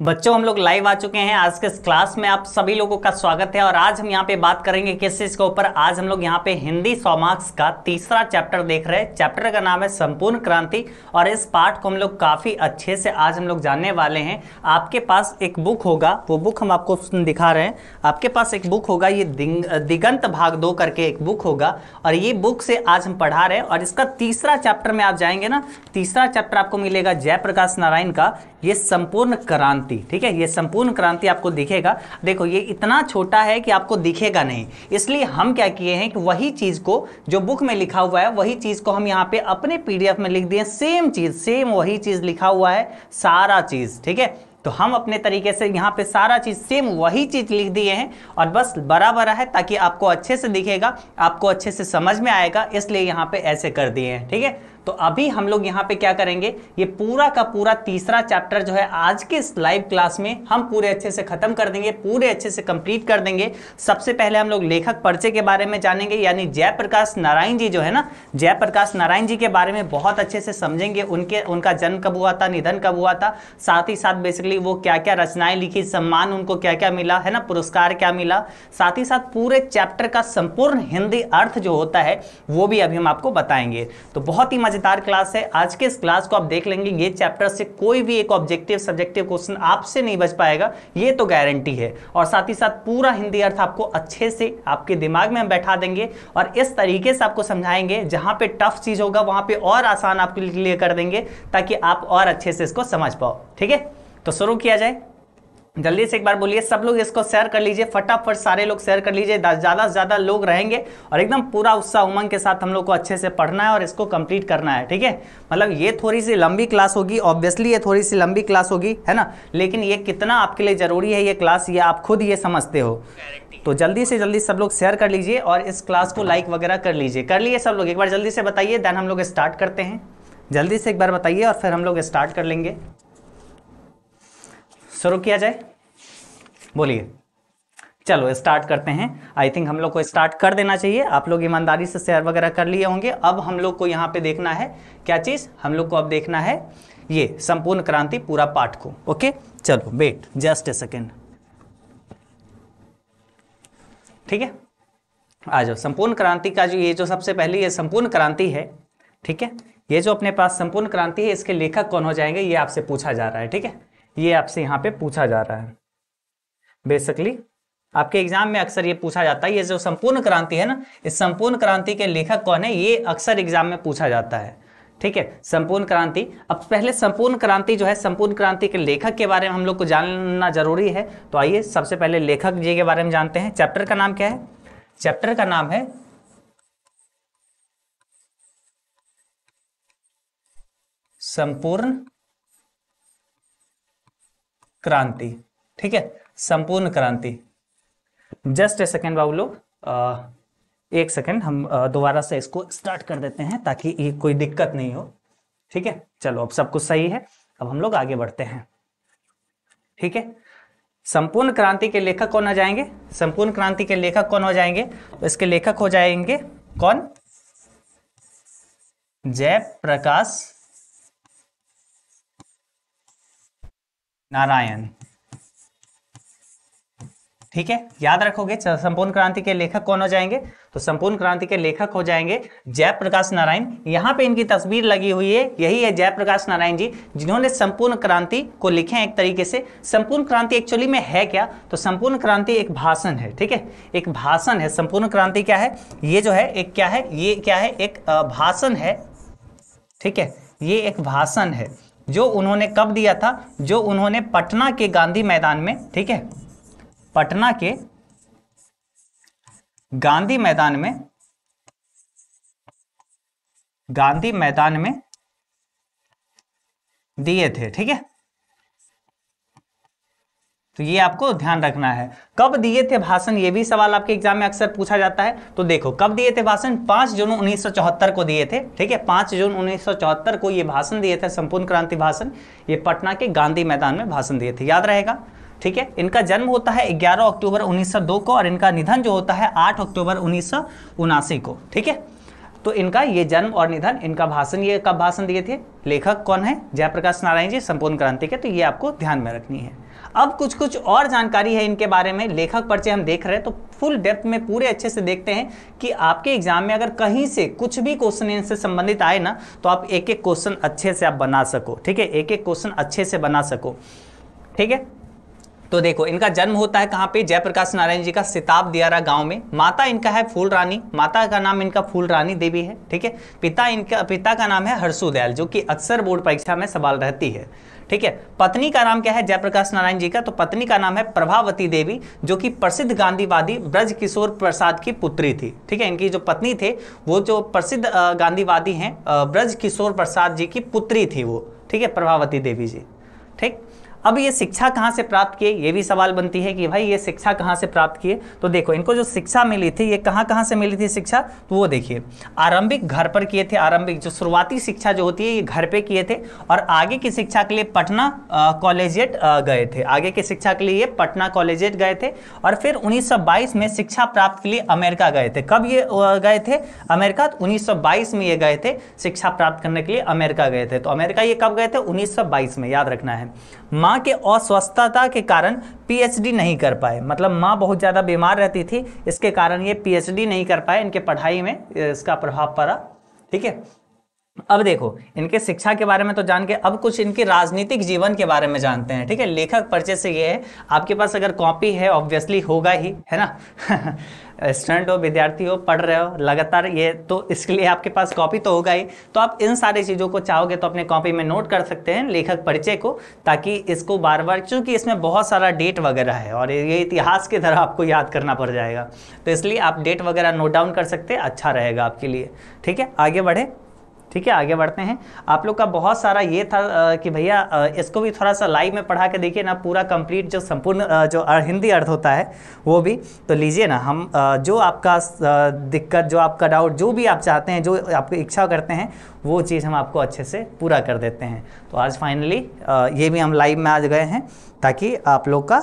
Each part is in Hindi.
बच्चों, हम लोग लाइव आ चुके हैं। आज के इस क्लास में आप सभी लोगों का स्वागत है और आज हम यहाँ पे बात करेंगे किस चीज़ के ऊपर। आज हम लोग यहाँ पे हिंदी सौ मार्क्स का तीसरा चैप्टर देख रहे हैं। चैप्टर का नाम है संपूर्ण क्रांति और इस पार्ट को हम लोग काफ़ी अच्छे से आज हम लोग जानने वाले हैं। आपके पास एक बुक होगा, वो बुक हम आपको दिखा रहे हैं। आपके पास एक बुक होगा, ये दिगंत भाग दो करके एक बुक होगा और ये बुक से आज हम पढ़ा रहे हैं और इसका तीसरा चैप्टर में आप जाएँगे ना, तीसरा चैप्टर आपको मिलेगा जयप्रकाश नारायण का, ये संपूर्ण क्रांति। ठीक है? ये संपूर्ण क्रांति आपको दिखेगा। देखो, ये इतना छोटा है कि आपको दिखेगा नहीं। इसलिए हम क्या किए हैं कि वही चीज़ को, जो बुक में लिखा हुआ है, वही चीज़ को हम यहाँ पे अपने पीडीएफ में लिख दिए। सेम चीज़, सेम वही चीज़ लिखा हुआ है, सारा चीज़, ठीक है? तो हम अपने तरीके से यहाँ पे सारा चीज़, सेम वही चीज़ लिख दिए हैं और बस बड़ा बराबर है ताकि आपको अच्छे से दिखेगा, आपको अच्छे से समझ में आएगा, इसलिए यहाँ पे ऐसे कर दिए हैं, ठीक है? तो अभी हम लोग यहाँ पे क्या करेंगे? ये पूरा का पूरा तीसरा चैप्टर जो है, आज के इस लाइव क्लास में हम पूरे अच्छे से खत्म कर देंगे, पूरे अच्छे से कंप्लीट कर देंगे। सबसे पहले हम लोग लेखक परिचय के बारे में जानेंगे, यानी जयप्रकाश नारायण जी जो है ना, जयप्रकाश नारायण जी के बारे में बहुत अच्छे से समझेंगे। उनके, उनका जन्म कब हुआ था, निधन कब हुआ था, साथ ही साथ बेसिकली वो क्या क्या रचनाएँ लिखी, सम्मान उनको क्या क्या मिला, है ना, पुरस्कार क्या मिला। साथ ही साथ पूरे चैप्टर का संपूर्ण हिंदी अर्थ जो होता है, वो भी अभी हम आपको बताएँगे। तो बहुत ही मज़ेदार क्लास है। आज के इस क्लास को आप देख लेंगे, ये चैप्टर से कोई भी एक ऑब्जेक्टिव, सब्जेक्टिव क्वेश्चन आपसे नहीं बच पाएगा, ये तो गारंटी है। और साथ ही साथ पूरा हिंदी अर्थ आपको अच्छे से आपके दिमाग में हम बैठा देंगे और इस तरीके से आपको समझाएँगे, जहाँ पे टफ चीज़ होगा, वहाँ पे और आसान आपके लिए कर देंगे, ताकि आप और अच्छे से इसको समझ पाओ। ठीक है? तो शुरू किया जाए। जल्दी से एक बार बोलिए, सब लोग इसको शेयर कर लीजिए, फटाफट सारे लोग शेयर कर लीजिए ज़्यादा से ज़्यादा लोग रहेंगे और एकदम पूरा उत्साह उमंग के साथ हम लोग को अच्छे से पढ़ना है और इसको कंप्लीट करना है, ठीक है? मतलब ये थोड़ी सी लंबी क्लास होगी ऑब्वियसली ये थोड़ी सी लंबी क्लास होगी, है ना? लेकिन ये कितना आपके लिए ज़रूरी है ये क्लास ये आप खुद ये समझते हो। तो जल्दी से जल्दी सब लोग शेयर कर लीजिए और इस क्लास को लाइक वगैरह कर लीजिए। कर लिए सब लोग? एक बार जल्दी से बताइए देन हम लोग स्टार्ट करते हैं। जल्दी से एक बार बताइए और फिर हम लोग स्टार्ट कर लेंगे। शुरू किया जाए। बोलिए। चलो स्टार्ट करते हैं। आई थिंक हम लोग को स्टार्ट कर देना चाहिए। आप लोग ईमानदारी से शेयर वगैरह कर लिए होंगे। अब हम लोग को यहाँ पे देखना है। क्या चीज़? हम लोग को अब देखना है ये संपूर्ण क्रांति पूरा पाठ को। ओके चलो वेट जस्ट ए सेकेंड ठीक है? आ जाओ। संपूर्ण क्रांति का जो ये जो सबसे पहले ये संपूर्ण क्रांति है, ठीक है? ये जो अपने पास संपूर्ण क्रांति है, इसके लेखक कौन हो जाएँगे, ये आपसे पूछा जा रहा है, ठीक है? ये आपसे यहाँ पे पूछा जा रहा है। बेसिकली आपके एग्ज़ाम में अक्सर ये पूछा जाता है, ये जो संपूर्ण क्रांति है ना, इस संपूर्ण क्रांति के लेखक कौन है, ये अक्सर एग्ज़ाम में पूछा जाता है। ठीक है? संपूर्ण क्रांति। अब पहले संपूर्ण क्रांति जो है, संपूर्ण क्रांति के लेखक के बारे में हम लोग को जानना ज़रूरी है। तो आइए, सबसे पहले लेखक जी के बारे में जानते हैं। चैप्टर का नाम क्या है? चैप्टर का नाम है संपूर्ण क्रांति, ठीक है? संपूर्ण क्रांति। जस्ट ए सेकेंड बाबू लोग एक सेकेंड, हम दोबारा से इसको स्टार्ट कर देते हैं ताकि ये कोई दिक्कत नहीं हो, ठीक है? चलो, अब सब कुछ सही है, अब हम लोग आगे बढ़ते हैं, ठीक है? संपूर्ण क्रांति के लेखक कौन हो जाएँगे? संपूर्ण क्रांति के लेखक कौन हो जाएँगे? इसके लेखक हो जाएँगे कौन? जय प्रकाश नारायण। ठीक है? याद रखोगे संपूर्ण क्रांति के लेखक कौन हो जाएँगे? तो संपूर्ण क्रांति के लेखक हो जाएँगे जयप्रकाश नारायण। यहाँ पे इनकी तस्वीर लगी हुई है, यही है जयप्रकाश नारायण जी, जिन्होंने संपूर्ण क्रांति को लिखे हैं एक तरीके से। संपूर्ण क्रांति एक्चुअली में है क्या? तो संपूर्ण क्रांति एक भाषण है, ठीक है? एक भाषण है। संपूर्ण क्रांति क्या है? ये जो है, एक क्या है? ये क्या है? एक भाषण है, ठीक है? ये एक भाषण है। जो उन्होंने कब दिया था? जो उन्होंने पटना के गांधी मैदान में, ठीक है? पटना के गांधी मैदान में, गांधी मैदान में दिए थे, ठीक है? तो ये आपको ध्यान रखना है। कब दिए थे भाषण, ये भी सवाल आपके एग्ज़ाम में अक्सर पूछा जाता है। तो देखो, कब दिए थे भाषण? 5 जून 1974 को दिए थे, ठीक है? 5 जून 1974 को ये भाषण दिए थे, संपूर्ण क्रांति भाषण। ये पटना के गांधी मैदान में भाषण दिए थे, याद रहेगा, ठीक है? इनका जन्म होता है 11 अक्टूबर 1902 को और इनका निधन जो होता है 8 अक्टूबर उन्नीस सौ उनासी को, ठीक है? तो इनका ये जन्म और निधन, इनका भाषण, ये कब भाषण दिए थे? लेखक कौन है? जयप्रकाश नारायण जी, संपूर्ण क्रांति के तो ये आपको ध्यान में रखनी है। अब कुछ कुछ और जानकारी है इनके बारे में। लेखक पर्चे हम देख रहे हैं तो फुल डेप्थ में पूरे अच्छे से देखते हैं कि आपके एग्ज़ाम में अगर कहीं से कुछ भी क्वेश्चन इनसे संबंधित आए ना तो आप एक एक क्वेश्चन अच्छे से आप बना सको, ठीक है? एक एक क्वेश्चन अच्छे से बना सको, ठीक है? तो देखो, इनका जन्म होता है कहाँ पे? जयप्रकाश नारायण जी का सिताब दियारा गाँव में। माता इनका है फूल रानी माता का नाम इनका फूल रानी देवी है, ठीक है? पिता इनका, पिता का नाम है हर्षु दयाल जो कि अक्सर बोर्ड परीक्षा में सवाल रहती है। ठीक है? पत्नी का नाम क्या है? जयप्रकाश नारायण जी का। तो पत्नी का नाम है प्रभावती देवी, जो कि प्रसिद्ध गांधीवादी ब्रज किशोर प्रसाद की पुत्री थी। ठीक है? इनकी जो पत्नी थे, वो जो प्रसिद्ध गांधीवादी हैं ब्रज किशोर प्रसाद जी की पुत्री थी वो। ठीक है? प्रभावती देवी जी। ठीक? अब ये शिक्षा कहाँ से प्राप्त किए? ये भी सवाल बनती है कि भाई ये शिक्षा कहाँ से प्राप्त किए? तो देखो, इनको जो शिक्षा मिली थी, ये कहाँ कहाँ से मिली थी शिक्षा? तो वो देखिए, आरंभिक घर पर किए थे, आरंभिक जो शुरुआती शिक्षा जो होती है, ये घर पे किए थे और आगे की शिक्षा के लिए पटना कॉलेजिएट गए थे। आगे की शिक्षा के लिए ये पटना कॉलेजिएट गए थे और फिर उन्नीस सौ बाईस में शिक्षा प्राप्त के लिए अमेरिका गए थे। कब ये गए थे? अमेरिका तो उन्नीस में ये गए थे, शिक्षा प्राप्त करने के लिए अमेरिका गए थे। तो अमेरिका ये कब गए थे? उन्नीस सौ बाईस में, याद रखना है। माँ माँ के अस्वस्थता के कारण पीएचडी नहीं कर पाए। मतलब माँ बहुत ज़्यादा बीमार रहती थी, इसके कारण ये पीएचडी नहीं कर पाए। इनके पढ़ाई में इसका प्रभाव पड़ा, ठीक है? अब देखो, इनके शिक्षा के बारे में तो जान के अब कुछ इनके राजनीतिक जीवन के बारे में जानते हैं, ठीक है? लेखक परिचय से ये है, आपके पास अगर कॉपी है ऑब्वियसली होगा ही, है ना? स्टूडेंट हो, विद्यार्थी हो, पढ़ रहे हो, लगातार ये तो इसके लिए आपके पास कॉपी तो होगा ही। तो आप इन सारी चीज़ों को चाहोगे तो अपने कॉपी में नोट कर सकते हैं लेखक परिचय को, ताकि इसको बार बार क्योंकि इसमें बहुत सारा डेट वगैरह है और ये इतिहास की तरह आपको याद करना पड़ जाएगा। तो इसलिए आप डेट वगैरह नोट डाउन कर सकते हैं अच्छा रहेगा आपके लिए, ठीक है? आगे बढ़े। ठीक है, आगे बढ़ते हैं। आप लोग का बहुत सारा ये था कि भैया इसको भी थोड़ा सा लाइव में पढ़ा के देखिए ना, पूरा कंप्लीट जो संपूर्ण जो हिंदी अर्थ होता है, वो भी। तो लीजिए ना, हम जो आपका दिक्कत, जो आपका डाउट जो भी आप चाहते हैं, जो आपकी इच्छा करते हैं, वो चीज़ हम आपको अच्छे से पूरा कर देते हैं। तो आज फाइनली ये भी हम लाइव में आज गए हैं, ताकि आप लोग का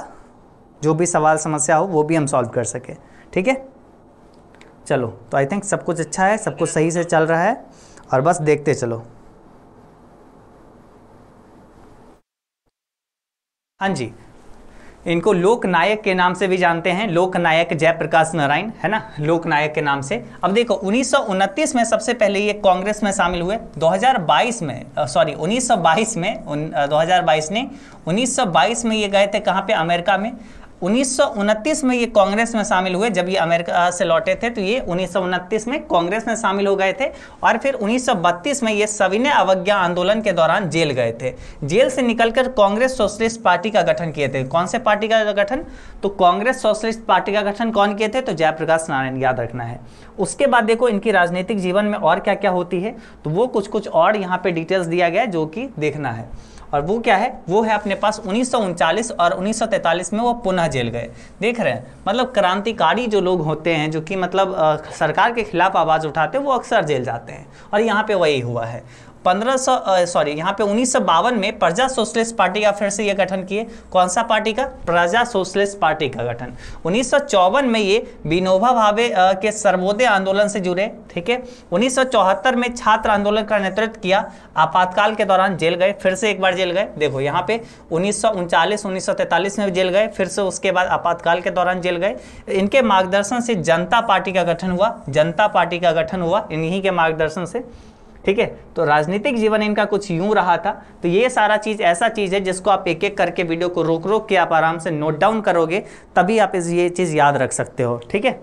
जो भी सवाल, समस्या हो, वो भी हम सॉल्व कर सकें। ठीक है? चलो तो आई थिंक सब कुछ अच्छा है, सब कुछ सही से चल रहा है। और बस देखते चलो। हाँ जी। इनको लोकनायक के नाम से भी जानते हैं लोकनायक जयप्रकाश नारायण है ना? लोकनायक के नाम से। अब देखो उन्नीस सौ उनतीस में सबसे पहले ये कांग्रेस में शामिल हुए। 2022 में सॉरी 1922 में उन, 2022 ने 1922 में ये गए थे कहाँ पे? अमेरिका में। उन्नीस में ये कांग्रेस में शामिल हुए, जब ये अमेरिका से लौटे थे तो ये उन्नीस में कांग्रेस में शामिल हो गए थे और फिर 1932 में ये सविनय अवज्ञा आंदोलन के दौरान जेल गए थे। जेल से निकलकर कांग्रेस सोशलिस्ट पार्टी का गठन किए थे। कौन से पार्टी का गठन? तो कांग्रेस सोशलिस्ट पार्टी का गठन कौन किए थे? तो जयप्रकाश नारायण, याद रखना है। उसके बाद देखो, इनकी राजनीतिक जीवन में और क्या क्या होती है तो वो कुछ कुछ और यहाँ पे डिटेल्स दिया गया जो कि देखना है। और वो क्या है? वो है अपने पास उन्नीस और उन्नीस सौ तैंतालीस में वो पुनः जेल गए। देख रहे हैं मतलब क्रांतिकारी जो लोग होते हैं, जो कि मतलब सरकार के खिलाफ आवाज़ उठाते हैं, वो अक्सर जेल जाते हैं और यहाँ पे वही हुआ है। पंद्रह सौ सॉरी यहाँ पे उन्नीस सौ बावन में प्रजा सोशलिस्ट पार्टी का फिर से ये गठन किए। कौन सा पार्टी का? प्रजा सोशलिस्ट पार्टी का गठन। उन्नीस सौ चौवन में ये विनोबा भावे के सर्वोदय आंदोलन से जुड़े, ठीक है? उन्नीस सौ चौहत्तर में छात्र आंदोलन का नेतृत्व किया, आपातकाल के दौरान जेल गए, फिर से एक बार जेल गए। देखो, यहाँ पे उन्नीस उन्नीस में जेल गए, फिर से उसके बाद आपातकाल के दौरान जेल गए। इनके मार्गदर्शन से जनता पार्टी का गठन हुआ, जनता पार्टी का गठन हुआ, इन्हीं के मार्गदर्शन से। ठीक है? तो राजनीतिक जीवन इनका कुछ यूँ रहा था। तो ये सारा चीज़ ऐसा चीज़ है जिसको आप एक एक करके वीडियो को रोक रोक के आप आराम से नोट डाउन करोगे तभी आप इस ये चीज़ याद रख सकते हो ठीक है?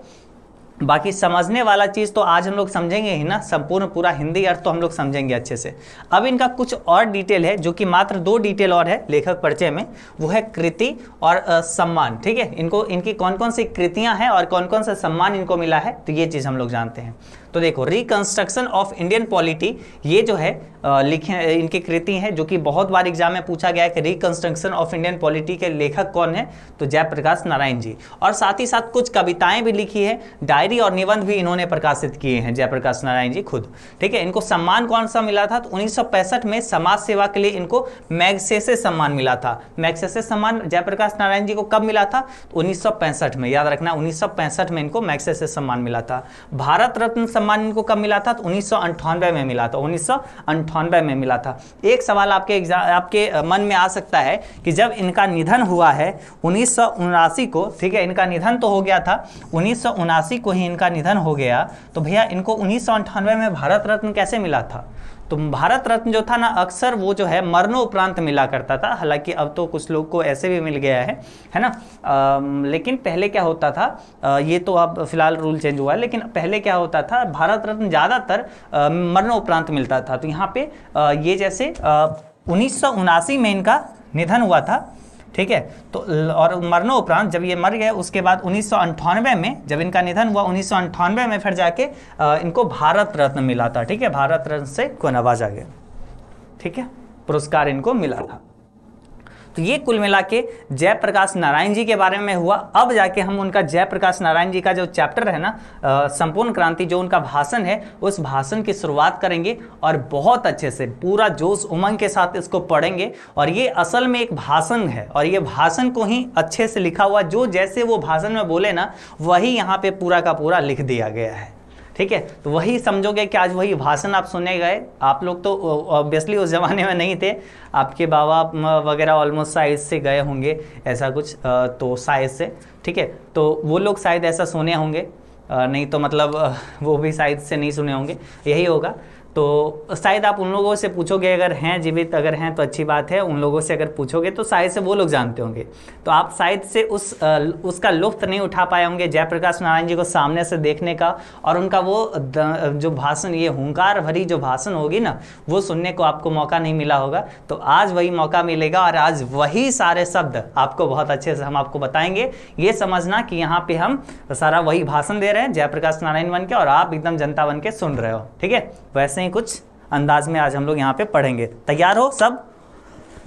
बाकी समझने वाला चीज़ तो आज हम लोग समझेंगे ही ना संपूर्ण पूरा हिंदी अर्थ तो हम लोग समझेंगे अच्छे से। अब इनका कुछ और डिटेल है जो कि मात्र दो डिटेल और है लेखक परिचय में वो है कृति और आ, सम्मान ठीक है? इनको इनकी कौन कौन सी कृतियाँ हैं और कौन कौन सा सम्मान इनको मिला है तो ये चीज़ हम लोग जानते हैं। तो देखो रिकंस्ट्रक्शन ऑफ़ इंडियन पॉलिटी ये जो है लिखे, इनकी कृति है, जो कि बहुत बार एग्ज़ाम में पूछा गया है कि रिकंस्ट्रक्शन ऑफ़ इंडियन पॉलिटी के लेखक कौन है तो जयप्रकाश नारायण जी। और साथ ही साथ कुछ कविताएँ भी लिखी है डायरी और निबंध भी इन्होंने प्रकाशित किए हैं, जयप्रकाश नारायण जी खुद। ठीक है, इनको सम्मान कौन सा मिला था? तो उन्नीस सौ पैंसठ में समाज सेवा के लिए इनको मैगसेसे सम्मान मिला था। मैगसेसे सम्मान जयप्रकाश नारायण जी को कब मिला था? तो उन्नीस में, याद रखना, उन्नीस सौ पैंसठ में इनको मैगसेसे सम्मान मिला था। भारत रत्न सम्मान इनको कब मिला था? तो उन्नीस में मिला था। उन्नीस में मिला था। एक सवाल आपके आपके मन में आ सकता है कि जब इनका निधन हुआ है, उन्नीस को, ठीक है, इनका निधन तो हो गया था, उन्नीस को ही इनका निधन हो गया तो भैया इनको उन्नीस में भारत रत्न कैसे मिला था? तो भारत रत्न जो था ना अक्सर वो जो है मरणोपरांत मिला करता था। हालाँकि अब तो कुछ लोग को ऐसे भी मिल गया है है ना? आ, लेकिन पहले क्या होता था आ, ये तो अब फ़िलहाल रूल चेंज हुआ है लेकिन पहले क्या होता था भारत रत्न ज़्यादातर मरणोपरांत मिलता था। तो यहाँ पे आ, ये जैसे उन्नीस सौ उनासी में इनका निधन हुआ था। ठीक है? तो और मरने उपरांत जब ये मर गए, उसके बाद उन्नीस में, जब इनका निधन हुआ, उन्नीस में फिर जाके इनको भारत रत्न मिला था, ठीक है? भारत रत्न से को नवाजा गया? ठीक है? पुरस्कार इनको मिला था। तो ये कुल मिला के जयप्रकाश नारायण जी के बारे में हुआ। अब जाके हम उनका जयप्रकाश नारायण जी का जो चैप्टर है ना संपूर्ण क्रांति जो उनका भाषण है, उस भाषण की शुरुआत करेंगे और बहुत अच्छे से पूरा जोश उमंग के साथ इसको पढ़ेंगे। और ये असल में एक भाषण है और ये भाषण को ही अच्छे से लिखा हुआ, जो जैसे वो भाषण में बोले ना, वही यहाँ पे पूरा का पूरा लिख दिया गया है। ठीक है? तो वही समझोगे कि आज वही भाषण आप सुने गए। आप लोग तो ऑब्वियसली उस ज़माने में नहीं थे। आपके बाबा वगैरह ऑलमोस्ट साइज़ से गए होंगे, ऐसा कुछ तो साइज़ से, ठीक है? तो वो लोग शायद ऐसा सुने होंगे। नहीं तो मतलब वो भी साइज़ से नहीं सुने होंगे। यही होगा। तो शायद आप उन लोगों से पूछोगे, अगर हैं जीवित, अगर हैं तो अच्छी बात है, उन लोगों से अगर पूछोगे तो शायद से वो लोग जानते होंगे। तो आप शायद से उस उसका लुफ्त नहीं उठा पाए होंगे जयप्रकाश नारायण जी को सामने से देखने का, और उनका वो जो भाषण, ये हुंकार भरी जो भाषण होगी ना, वो सुनने को आपको मौका नहीं मिला होगा। तो आज वही मौका मिलेगा और आज वही सारे शब्द आपको बहुत अच्छे से हम आपको बताएँगे। ये समझना कि यहाँ पे हम सारा वही भाषण दे रहे हैं जयप्रकाश नारायण बन के, और आप एकदम जनता बन के सुन रहे हो। ठीक है? वैसे ही कुछ अंदाज में आज हम लोग यहाँ पे पढ़ेंगे। तैयार हो? सब?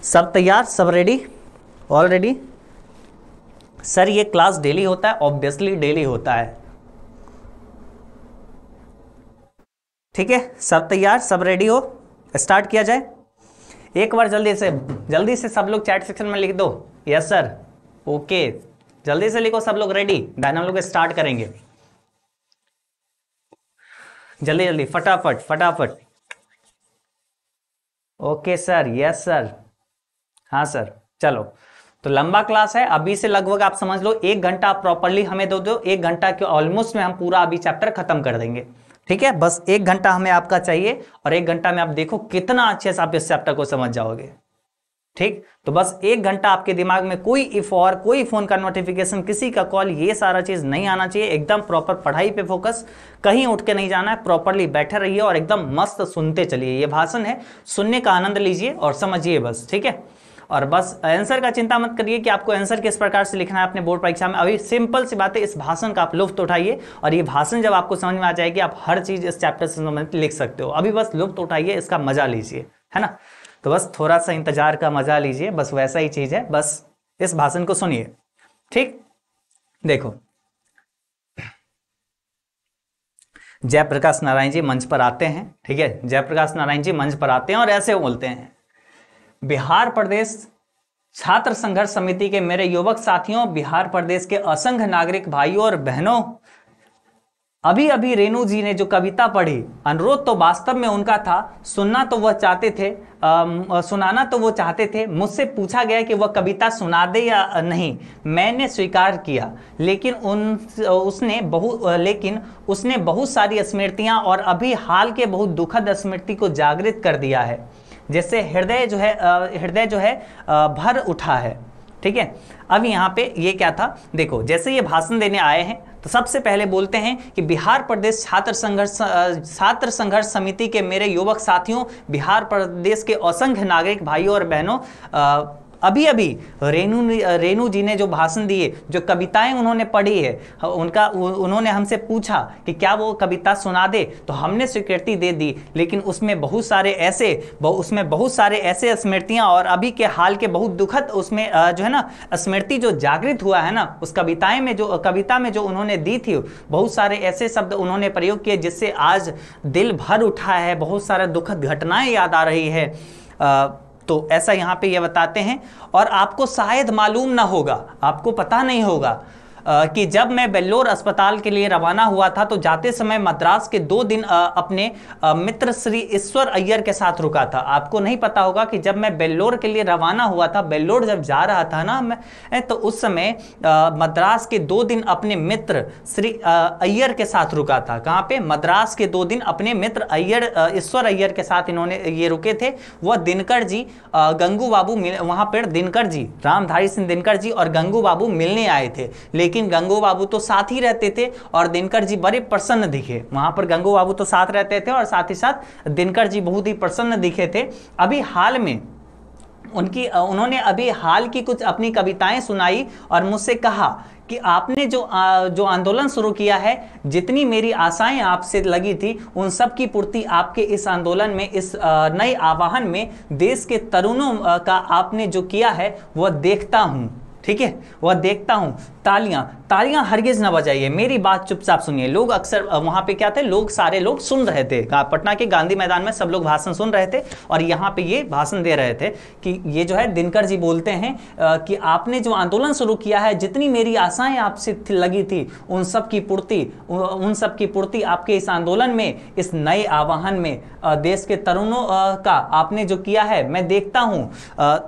सब तैयार? सब रेडी ऑलरेडी सर ये क्लास डेली होता है ऑब्वियसली डेली होता है। ठीक है? सब तैयार? सब रेडी हो? स्टार्ट किया जाए। एक बार जल्दी से जल्दी से सब लोग चैट सेक्शन में लिख दो। यस सर ओके जल्दी से लिखो, सब लोग रेडी देन हम लोग स्टार्ट करेंगे। जल्दी जल्दी, फटाफट फटाफट। ओके सर यस सर हाँ सर चलो। तो लंबा क्लास है। अभी से लगभग आप समझ लो, एक घंटा आप प्रॉपरली हमें दो दो, एक घंटा के ऑलमोस्ट में हम पूरा अभी चैप्टर खत्म कर देंगे। ठीक है? बस एक घंटा हमें आपका चाहिए और एक घंटा में आप देखो कितना अच्छे से आप इस चैप्टर को समझ जाओगे। ठीक? तो बस एक घंटा आपके दिमाग में कोई इफ़ और कोई फ़ोन का नोटिफिकेशन किसी का कॉल ये सारा चीज़ नहीं आना चाहिए। एकदम प्रॉपर पढ़ाई पे फोकस कहीं उठ के नहीं जाना है प्रॉपरली बैठे रहिए और एकदम मस्त सुनते चलिए। ये भाषण है, सुनने का आनंद लीजिए और समझिए बस, ठीक है? और बस आंसर का चिंता मत करिए कि आपको आंसर किस प्रकार से लिखना है अपने बोर्ड परीक्षा में। अभी सिंपल सी बात है, इस भाषण का आप लुफ्त उठाइए और ये भाषण जब आपको समझ में आ जाएगी, आप हर चीज़ इस चैप्टर से संबंधित लिख सकते हो। अभी बस लुफ्त उठाइए, इसका मज़ा लीजिए, है ना? तो बस थोड़ा सा इंतज़ार का मज़ा लीजिए, बस वैसा ही चीज़ है, बस इस भाषण को सुनिए। ठीक? देखो। जयप्रकाश नारायण जी मंच पर आते हैं, ठीक है? जयप्रकाश नारायण जी मंच पर आते हैं और ऐसे बोलते हैं। बिहार प्रदेश छात्र संघर्ष समिति के मेरे युवक साथियों, बिहार प्रदेश के असंख्य नागरिक भाइयों और बहनों अभी अभी रेणु जी ने जो कविता पढ़ी अनुरोध तो वास्तव में उनका था सुनना तो वह चाहते थे आ, सुनाना तो वो चाहते थे मुझसे पूछा गया कि वह कविता सुना दे या नहीं मैंने स्वीकार किया लेकिन उन उसने बहु लेकिन उसने बहुत सारी स्मृतियाँ और अभी हाल के बहुत दुखद स्मृति को जागृत कर दिया है जैसे हृदय जो है हृदय जो है भर उठा है ठीक है? अब यहाँ पे ये क्या था? देखो जैसे ये भाषण देने आए हैं तो सबसे पहले बोलते हैं कि बिहार प्रदेश छात्र संघर्ष छात्र संघर्ष समिति के मेरे युवक साथियों, बिहार प्रदेश के असंख्य नागरिक भाइयों और बहनों अभी अभी रेणु रेणु जी ने जो भाषण दिए, जो कविताएँ उन्होंने पढ़ी है, उनका उन्होंने हमसे पूछा कि क्या वो कविता सुना दे तो हमने स्वीकृति दे दी, लेकिन उसमें बहुत सारे ऐसे उसमें बहुत सारे ऐसे स्मृतियाँ और अभी के हाल के बहुत दुखद उसमें जो है ना, स्मृति जो जागृत हुआ है ना, उस कविताएँ में जो, कविता में जो उन्होंने दी थी, बहुत सारे ऐसे शब्द उन्होंने प्रयोग किए, जिससे आज दिल भर उठा है, बहुत सारे दुखद घटनाएँ याद आ रही है। तो ऐसा यहाँ पे ये बताते हैं, और आपको शायद मालूम ना होगा, आपको पता नहीं होगा कि जब मैं बेल्लोर अस्पताल के लिए रवाना हुआ था तो जाते समय मद्रास के दो दिन अपने मित्र श्री ईश्वर अय्यर के साथ रुका था। आपको नहीं पता होगा कि जब मैं बेल्लोर के लिए रवाना हुआ था, बेल्लोर जब जा रहा था ना, मैं तो उस समय मद्रास के दो दिन अपने मित्र श्री अय्यर के साथ रुका था। कहाँ पे? मद्रास के दो दिन अपने मित्र अय्यर ईश्वर अय्यर के साथ इन्होंने ये रुके थे। वह दिनकर जी गंगू बाबू वहाँ पर दिनकर जी, रामधारी सिंह दिनकर जी और गंगू बाबू मिलने आए थे। लेकिन गंगू बाबू तो साथ ही रहते थे और दिनकर जी बड़े प्रसन्न दिखे। वहाँ पर गंगू बाबू तो साथ रहते थे और साथ ही साथ दिनकर जी बहुत ही प्रसन्न दिखे थे। अभी हाल में उनकी उन्होंने अभी हाल की कुछ अपनी कविताएँ सुनाई और मुझसे कहा कि आपने जो आ, जो आंदोलन शुरू किया है जितनी मेरी आशाएँ आपसे लगी थी उन सब की पूर्ति आपके इस आंदोलन में इस नए आवाहन में देश के तरुणों का आपने जो किया है वह देखता हूँ। ठीक है? वह देखता हूँ, तालियाँ तालियाँ हरगिज ना बजाइए। मेरी बात चुपचाप सुनिए। लोग अक्सर वहाँ पे क्या थे? लोग, सारे लोग सुन रहे थे। पटना के गांधी मैदान में सब लोग भाषण सुन रहे थे और यहाँ पे ये भाषण दे रहे थे कि ये जो है, दिनकर जी बोलते हैं कि आपने जो आंदोलन शुरू किया है, जितनी मेरी आशाएँ आपसे लगी थी, उन सब की पूर्ति उन सब की पूर्ति आपके इस आंदोलन में, इस नए आवाहन में देश के तरुणों का आपने जो किया है, मैं देखता हूँ।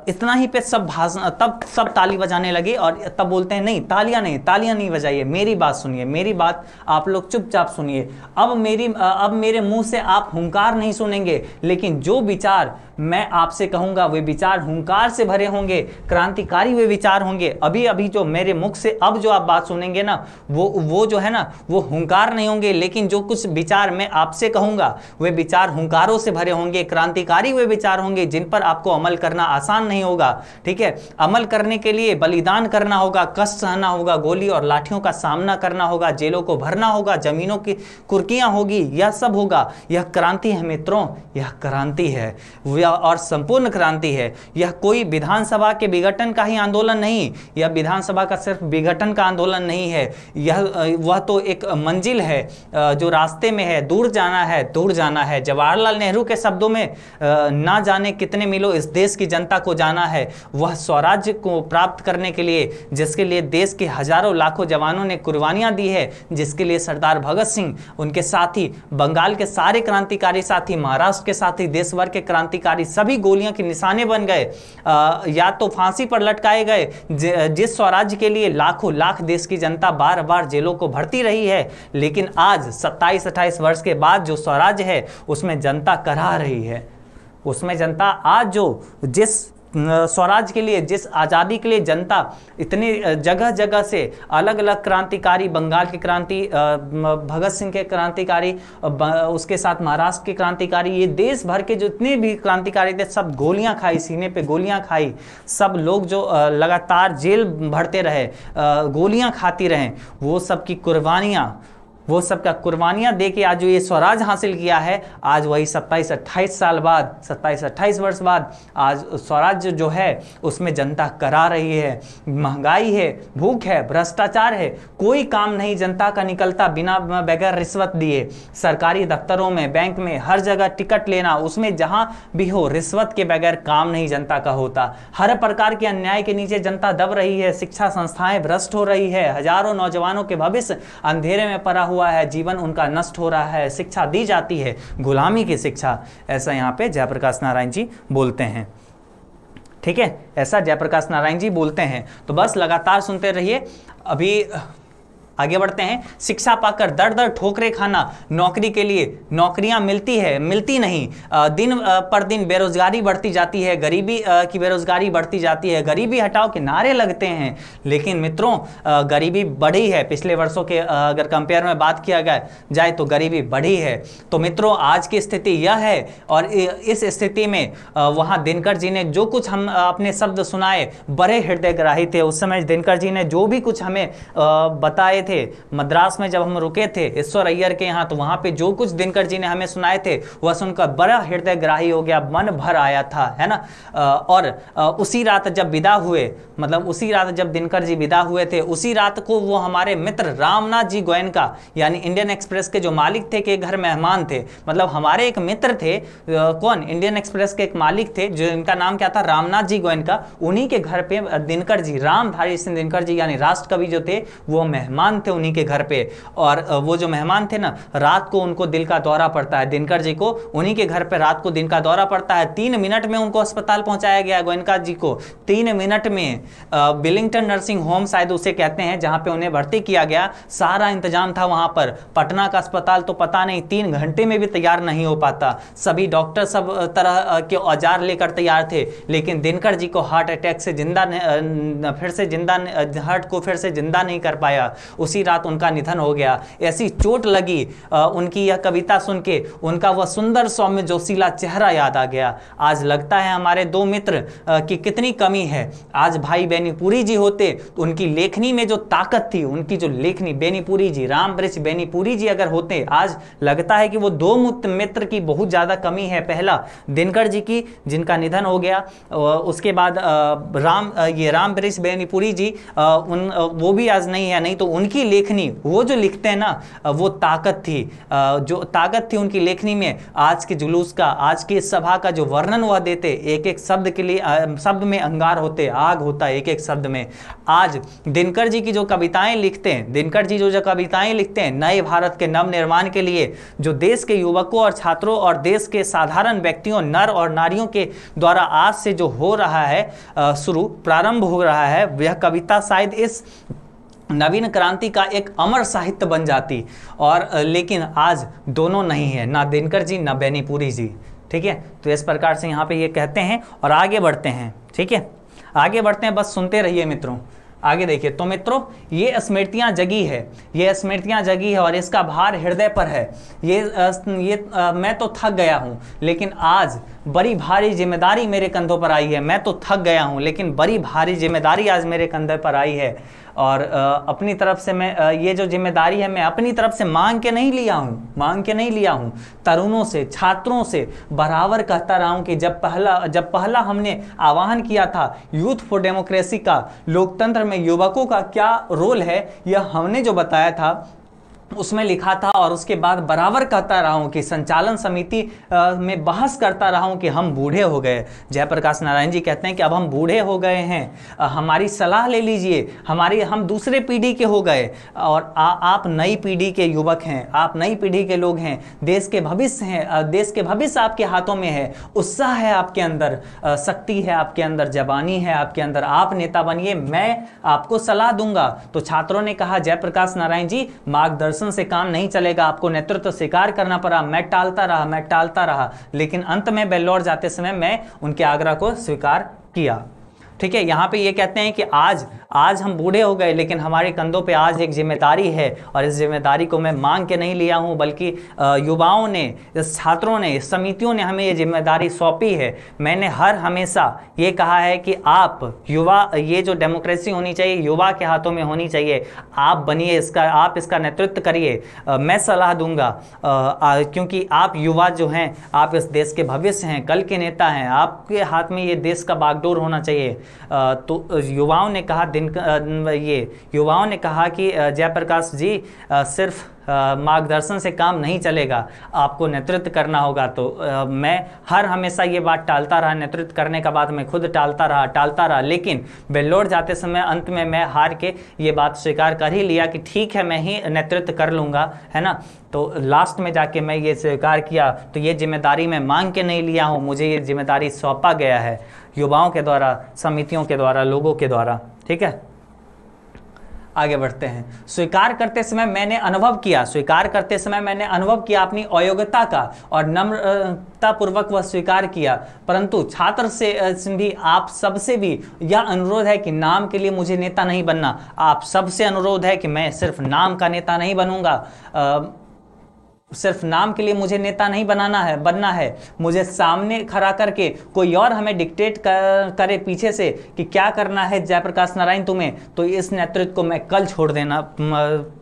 इतना ही पे सब भाषण, तब सब ताली बजाने लगे और तब बोलते हैं, नहीं, तालियाँ नहीं तालियाँ नहीं बजाइए, मेरी बात सुनिए, मेरी बात आप लोग चुपचाप सुनिए। अब मेरी, अब मेरे मुँह से आप हुंकार नहीं सुनेंगे, लेकिन जो विचार मैं आपसे कहूँगा, वे विचार हुंकार से भरे होंगे, क्रांतिकारी वे विचार होंगे। अभी अभी जो मेरे मुख से, अब जो आप बात सुनेंगे ना, वो वो जो है ना, वो हुंकार नहीं होंगे, लेकिन जो कुछ विचार मैं आपसे कहूँगा, वे विचार हुंकारों से भरे होंगे, क्रांतिकारी वे विचार होंगे, जिन पर आपको अमल करना आसान नहीं होगा, ठीक है? अमल करने के लिए बलिदान करना होगा, कष्ट सहना होगा, गोली और लाठियों का सामना करना होगा, जेलों को भरना होगा, जमीनों की कुर्कियाँ होगी, यह सब होगा। यह क्रांति है मित्रों, यह क्रांति है। और संपूर्ण क्रांति है। यह कोई विधानसभा के विघटन का ही आंदोलन नहीं, यह विधानसभा का सिर्फ़ विघटन का आंदोलन नहीं है। यह, वह तो एक मंजिल है जो रास्ते में है, दूर जाना है, दूर जाना है। जवाहरलाल नेहरू के शब्दों में ना जाने कितने मिलो इस देश की जनता को जाना है। वह स्वराज्य को प्राप्त करने के लिए, जिसके लिए देश के हज़ारों लाखों जवानों ने कुर्बानियाँ दी है, जिसके लिए सरदार भगत सिंह, उनके साथी, बंगाल के सारे क्रांतिकारी साथी, महाराष्ट्र के साथी देश भर के क्रांतिकारी सभी गोलियों के निशाने बन गए। या तो फांसी पर लटकाए गए जिस स्वराज्य के लिए लाखों लाख देश की जनता बार बार जेलों को भरती रही है, लेकिन आज 27 28 वर्ष के बाद जो स्वराज्य है, उसमें जनता करा रही है। उसमें जनता आज जो जिस स्वराज के लिए, जिस आज़ादी के लिए जनता इतनी जगह जगह से अलग अलग क्रांतिकारी, बंगाल की क्रांति भगत सिंह के क्रांतिकारी उसके साथ महाराष्ट्र के क्रांतिकारी, ये देश भर के जितने भी क्रांतिकारी थे, सब गोलियाँ खाई, सीने पे गोलियाँ खाई, सब लोग जो लगातार जेल भरते रहे गोलियाँ खाती रहें, वो सब की कुर्बानियाँ वो सबका कुर्बानियाँ दे के आज जो ये स्वराज हासिल किया है, आज वही सत्ताईस अट्ठाईस साल बाद, सत्ताईस अट्ठाईस वर्ष बाद आज स्वराज जो है, उसमें जनता करा रही है। महँगाई है, भूख है, भ्रष्टाचार है, कोई काम नहीं, जनता का निकलता बिना बगैर रिश्वत दिए। सरकारी दफ्तरों में, बैंक में, हर जगह टिकट लेना, उसमें जहाँ भी हो, रिश्वत के बगैर काम नहीं जनता का होता। हर प्रकार के अन्याय के नीचे जनता दब रही है, शिक्षा संस्थाएँ भ्रष्ट हो रही है, हज़ारों नौजवानों के भविष्य अंधेरे में पड़ा है, जीवन उनका नष्ट हो रहा है, शिक्षा दी जाती है, गुलामी की शिक्षा, ऐसा यहाँ पे जयप्रकाश नारायण जी बोलते हैं। ठीक है, ऐसा जयप्रकाश नारायण जी बोलते हैं। तो बस लगातार सुनते रहिए, अभी आगे बढ़ते हैं। शिक्षा पाकर दर दर ठोकरे खाना नौकरी के लिए नौकरियाँ मिलती है, मिलती नहीं। दिन पर दिन बेरोजगारी बढ़ती जाती है, गरीबी की बेरोजगारी बढ़ती जाती है, गरीबी हटाओ के नारे लगते हैं। लेकिन मित्रों गरीबी बढ़ी है। पिछले वर्षों के अगर कंपेयर में बात किया गया, जाए तो गरीबी बढ़ी है। तो मित्रों, आज की स्थिति यह है और इस स्थिति में वहाँ दिनकर जी ने जो कुछ हम अपने शब्द सुनाए, बड़े हृदय ग्राही थे। उस समय दिनकर जी ने जो भी कुछ हमें बताए थे। मद्रास में जब हम रुके थे, ईश्वर अय्यर के यहाँ तो वहाँ पे जो कुछ दिनकर जी ने हमें सुनाए थे, वह सुनकर बड़ा हृदय ग्राही हो गया, मन भर आया था, है ना? और उसी रात जब विदा हुए मतलब उसी रात जब दिनकर जी विदा हुए थे, उसी रात को वो हमारे मित्र रामनाथ जी गोयनका यानी इंडियन एक्सप्रेस के जो मालिक थे के घर मेहमान थे मतलब हमारे एक मित्र थे कौन? इंडियन एक्सप्रेस के एक मालिक थे, जो इनका नाम क्या था? रामनाथ जी गोयन का, उन्हीं के घर पे दिनकर जी, रामधारी सिंह दिनकर जी, यानी राष्ट्र कवि जो थे, वो मेहमान थे उन्हीं के घर पे। और वो जो मेहमान थे ना, रात को उनको दिल का दौरा पड़ता है। दिनकर जी को उन्हीं के घर पे रात को दिन का दौरा पड़ता है। तीन मिनट में उनको अस्पताल पहुँचाया गया गोयनका जी को। तीन मिनट में बिलिंगटन नर्सिंग होम शायद उसे कहते हैं, जहाँ पे उन्हें भर्ती किया गया। सारा इंतज़ाम था वहाँ पर। पटना का अस्पताल तो पता नहीं, तीन घंटे में भी तैयार नहीं हो पाता। सभी डॉक्टर सब तरह के औज़ार लेकर तैयार थे। लेकिन दिनकर जी को हार्ट अटैक से ज़िंदा फिर से ज़िंदा हार्ट को फिर से ज़िंदा नहीं कर पाया। उसी रात उनका निधन हो गया। ऐसी चोट लगी उनकी यह कविता सुन के उनका वह सुंदर सौम्य जोशीला चेहरा याद आ गया। आज लगता है हमारे दो मित्र की कितनी कमी है। आज भाई बेनीपुरी जी होते तो उनकी लेखनी में जो ताकत थी, उनकी जो लेखनी बेनीपुरी जी, राम ब्रिज बेनीपुरी जी अगर होते, आज लगता है कि वो दो मित्र की बहुत ज़्यादा कमी है। पहला, दिनकर जी की, जिनका निधन हो गया उसके बाद राम ये राम ब्रिज बेनीपुरी जी उन वो भी आज नहीं है, नहीं तो उनकी लेखनी, वो जो लिखते हैं ना वो ताकत थी। जो ताकत थी उनकी लेखनी में, आज के जुलूस का, आज की सभा का जो वर्णन वह देते एक एक शब्द के लिए शब्द में अंगार होते, आग होता एक एक शब्द में। आज दिनकर जी की जो कविताएँ लिखते हैं, दिनकर जी जो जो कविताएँ लिखते हैं, नए भारत के नव निर्माण के लिए, जो देश के युवकों और छात्रों और देश के साधारण व्यक्तियों, नर और नारियों के द्वारा आज से जो हो रहा है शुरू, प्रारंभ हो रहा है, वह कविता शायद इस नवीन क्रांति का एक अमर साहित्य बन जाती। और लेकिन आज दोनों नहीं है, ना दिनकर जी, ना बेनीपुरी जी। ठीक है? तो इस प्रकार से यहाँ पे ये कहते हैं और आगे बढ़ते हैं। ठीक है? आगे बढ़ते हैं, बस सुनते रहिए मित्रों। आगे देखिए तो मित्रों, ये स्मृतियाँ जगी है। ये स्मृतियाँ जगी है और इसका भार हृदय पर है। ये ये मैं तो थक गया हूँ, लेकिन आज बड़ी भारी ज़िम्मेदारी मेरे कंधों पर आई है। मैं तो थक गया हूँ, लेकिन बड़ी भारी ज़िम्मेदारी आज मेरे कंधे पर आई है। और अपनी तरफ़ से मैं ये जो ज़िम्मेदारी है, मैं अपनी तरफ़ से मांग के नहीं लिया हूँ, मांग के नहीं लिया हूँ। तरुणों से, छात्रों से बराबर कहता रहा हूँ कि जब पहला जब पहला हमने आह्वान किया था यूथ फॉर डेमोक्रेसी का, लोकतंत्र में युवकों का क्या रोल है, यह हमने जो बताया था उसमें लिखा था और उसके बाद बराबर कहता रहा हूँ कि संचालन समिति में बहस करता रहा हूँ कि हम बूढ़े हो गए। जयप्रकाश नारायण जी कहते हैं कि अब हम बूढ़े हो गए हैं। हमारी सलाह ले लीजिए। हमारी हम दूसरे पीढ़ी के हो गए। और आ, आप नई पीढ़ी के युवक हैं। आप नई पीढ़ी के लोग हैं। देश के भविष्य हैं। देश के भविष्य आपके हाथों में है। उत्साह है आपके अंदर। शक्ति है आपके अंदर। जवानी है आपके अंदर। आप नेता बनिए। मैं आपको सलाह दूँगा। तो छात्रों ने कहा जयप्रकाश नारायण जी मार्गदर्शन शासन से काम नहीं चलेगा, आपको नेतृत्व स्वीकार करना पड़ा। मैं टालता रहा, मैं टालता रहा। लेकिन अंत में बेल्लौर जाते समय मैं उनके आग्रह को स्वीकार किया। ठीक है, यहाँ पे ये कहते हैं कि आज आज हम बूढ़े हो गए, लेकिन हमारे कंधों पे आज एक ज़िम्मेदारी है, और इस ज़िम्मेदारी को मैं मांग के नहीं लिया हूँ, बल्कि युवाओं ने, इस छात्रों ने, इस समितियों ने हमें ये ज़िम्मेदारी सौंपी है। मैंने हर हमेशा ये कहा है कि आप युवा, ये जो डेमोक्रेसी होनी चाहिए, युवा के हाथों में होनी चाहिए। आप बनिए इसका, आप इसका नेतृत्व करिए। मैं सलाह दूँगा क्योंकि आप युवा जो हैं, आप इस देश के भविष्य हैं, कल के नेता हैं, आपके हाथ में ये देश का बागडोर होना चाहिए। तो युवाओं ने कहा दिन ये युवाओं ने कहा कि जयप्रकाश जी सिर्फ़ मार्गदर्शन से काम नहीं चलेगा आपको नेतृत्व करना होगा। तो आ, मैं हर हमेशा ये बात टालता रहा नेतृत्व करने का बाद मैं खुद टालता रहा टालता रहा। लेकिन बेल्लोर जाते समय अंत में मैं हार के ये बात स्वीकार कर ही लिया कि ठीक है मैं ही नेतृत्व कर लूँगा है ना? तो लास्ट में जाके मैं ये स्वीकार किया तो ये ज़िम्मेदारी मैं मांग के नहीं लिया हूँ मुझे ये ज़िम्मेदारी सौंपा गया है। युवाओं के द्वारा समितियों के द्वारा लोगों के द्वारा ठीक है? आगे बढ़ते हैं। स्वीकार करते समय मैंने अनुभव किया। स्वीकार करते समय मैंने अनुभव किया अपनी अयोग्यता का और नम्रतापूर्वक वह स्वीकार किया। परंतु छात्र से भी, आप सबसे भी यह अनुरोध है कि नाम के लिए मुझे नेता नहीं बनना। आप सबसे अनुरोध है कि मैं सिर्फ़ नाम का नेता नहीं बनूँगा। सिर्फ़ नाम के लिए मुझे नेता नहीं बनाना है बनना है। मुझे सामने खड़ा करके कोई और हमें डिक्टेट कर, करे पीछे से कि क्या करना है जयप्रकाश नारायण तुम्हें तो इस नेतृत्व को मैं कल छोड़ देना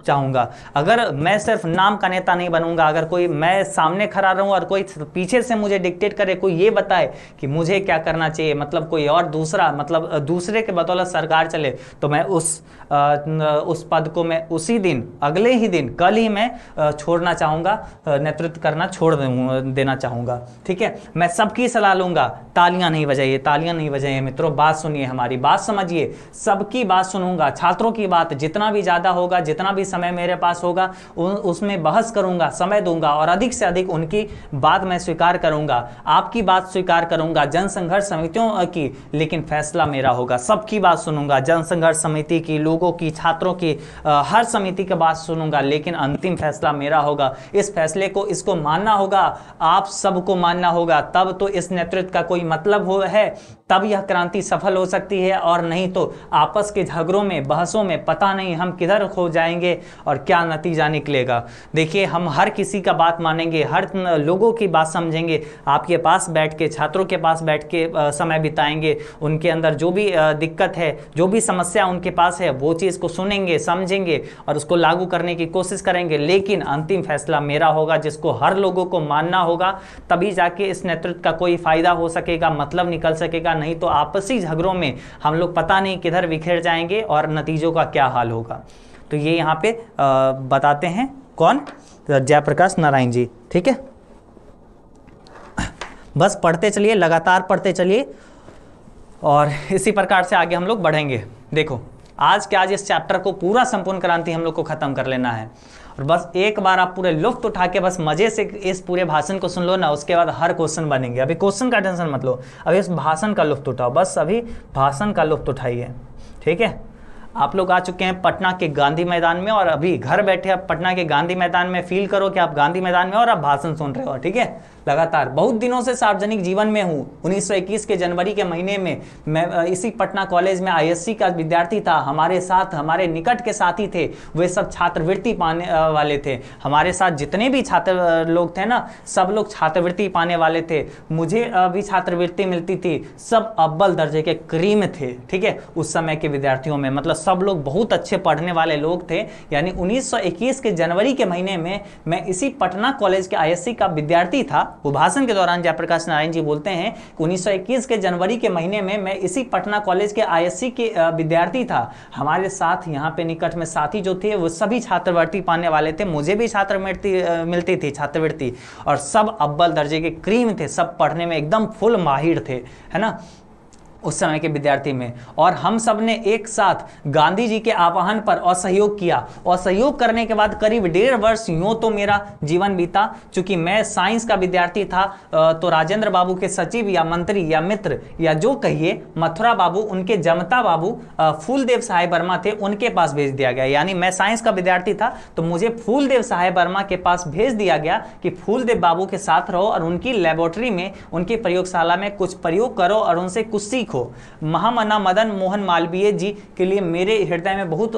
चाहूँगा। अगर मैं सिर्फ़ नाम का नेता नहीं बनूँगा अगर कोई मैं सामने खड़ा रहूँ और कोई पीछे से मुझे डिक्टेट करे कोई ये बताए कि मुझे क्या करना चाहिए मतलब कोई और दूसरा मतलब दूसरे के बदौलत सरकार चले तो मैं उस उस पद को मैं उसी दिन अगले ही दिन कल ही मैं छोड़ना चाहूँगा। नेतृत्व करना छोड़ देना चाहूँगा। ठीक है? मैं सबकी सलाह लूँगा। तालियाँ नहीं बजाइए, तालियाँ नहीं बजाइए। मित्रों, बात सुनिए हमारी, बात समझिए। सबकी बात सुनूँगा, छात्रों की बात, जितना भी ज़्यादा होगा, जितना भी समय मेरे पास होगा उसमें बहस करूँगा, समय दूँगा और अधिक से अधिक उनकी बात मैं स्वीकार करूँगा, आपकी बात स्वीकार करूँगा, जनसंघर्ष समितियों की, लेकिन फैसला मेरा होगा। सबकी बात सुनूँगा, जनसंघर्ष समिति की, लोगों की, छात्रों की हर समिति की बात सुनूँगा, लेकिन अंतिम फैसला मेरा होगा। इस फैसले को, इसको मानना होगा, आप सबको मानना होगा। तब तो इस नेतृत्व का कोई मतलब हो है, तब यह क्रांति सफल हो सकती है, और नहीं तो आपस के झगड़ों में, बहसों में पता नहीं हम किधर खो जाएँगे और क्या नतीजा निकलेगा। देखिए, हम हर किसी का बात मानेंगे, हर लोगों की बात समझेंगे, आपके पास बैठ के, छात्रों के पास बैठ के समय बिताएँगे, उनके अंदर जो भी दिक्कत है, जो भी समस्या उनके पास है, वो चीज़ को सुनेंगे, समझेंगे और उसको लागू करने की कोशिश करेंगे, लेकिन अंतिम फैसला मेरा होगा, जिसको हर लोगों को मानना होगा, तभी जाके इस नेतृत्व का कोई फ़ायदा हो सकेगा मतलब निकल सकेगा, नहीं तो आपसी झगड़ों में हम लोग पता नहीं किधर बिखेर जाएँगे और नतीजों का क्या हाल होगा। तो ये यहाँ पे बताते हैं कौन? जयप्रकाश नारायण जी, ठीक है? बस पढ़ते चलिए, लगातार पढ़ते चलिए, और इसी प्रकार से आगे हम लोग बढ़ेंगे। देखो, आज के आज इस चैप्टर को पूरा संपूर्ण क्रांति हम लोग को खत्म कर लेना है। और बस एक बार आप पूरे लुफ्त उठा के बस मज़े से इस पूरे भाषण को सुन लो ना, उसके बाद हर क्वेश्चन बनेंगे। अभी क्वेश्चन का टेंशन मत लो। अभी इस भाषण का लुफ्त उठाओ। बस अभी भाषण का लुफ्त उठाइए। ठीक है? आप लोग आ चुके हैं पटना के गांधी मैदान में और अभी घर बैठे आप पटना के गांधी मैदान में फील करो कि आप गांधी मैदान में और आप भाषण सुन रहे हो। ठीक है? लगातार। बहुत दिनों से सार्वजनिक जीवन में हूँ। 1921 के जनवरी के महीने में मैं इसी पटना कॉलेज में आईएससी का विद्यार्थी था। हमारे साथ, हमारे निकट के साथी थे। वे सब छात्रवृत्ति पाने वाले थे। हमारे साथ जितने भी छात्र लोग थे ना, सब लोग छात्रवृत्ति पाने वाले थे। मुझे भी छात्रवृत्ति मिलती थी। सब अव्वल दर्जे के क्रीम थे, ठीक है? उस समय के विद्यार्थियों में। मतलब सब लोग बहुत अच्छे पढ़ने वाले लोग थे। यानी उन्नीस सौ इक्कीस के जनवरी के महीने में मैं इसी पटना कॉलेज के आईएससी का विद्यार्थी था। वो भाषण के दौरान जयप्रकाश नारायण जी बोलते हैं कि 1921 के जनवरी के महीने में मैं इसी पटना कॉलेज के आईएससी के विद्यार्थी था। हमारे साथ यहाँ पे निकट में साथी जो थे, वो सभी छात्रवृत्ति पाने वाले थे। मुझे भी छात्रवृत्ति मिलती थी, छात्रवृत्ति। और सब अव्वल दर्जे के क्रीम थे, सब पढ़ने में एकदम फुल माहिर थे, है ना? उस समय के विद्यार्थी में। और हम सबने एक साथ गांधी जी के आह्वान पर असहयोग किया। और सहयोग करने के बाद करीब डेढ़ वर्ष यूँ तो मेरा जीवन बीता। चूँकि मैं साइंस का विद्यार्थी था तो राजेंद्र बाबू के सचिव या मंत्री या मित्र या जो कहिए, मथुरा बाबू, उनके जमता बाबू फूलदेव सहाय वर्मा थे, उनके पास भेज दिया गया। यानी मैं साइंस का विद्यार्थी था तो मुझे फूलदेव सहाय वर्मा के पास भेज दिया गया कि फूलदेव बाबू के साथ रहो और उनकी लेबोरेटरी में, उनकी प्रयोगशाला में कुछ प्रयोग करो और उनसे कुछ सीखो। देखो। महामना मदन मोहन मालवीय जी के लिए मेरे हृदय में बहुत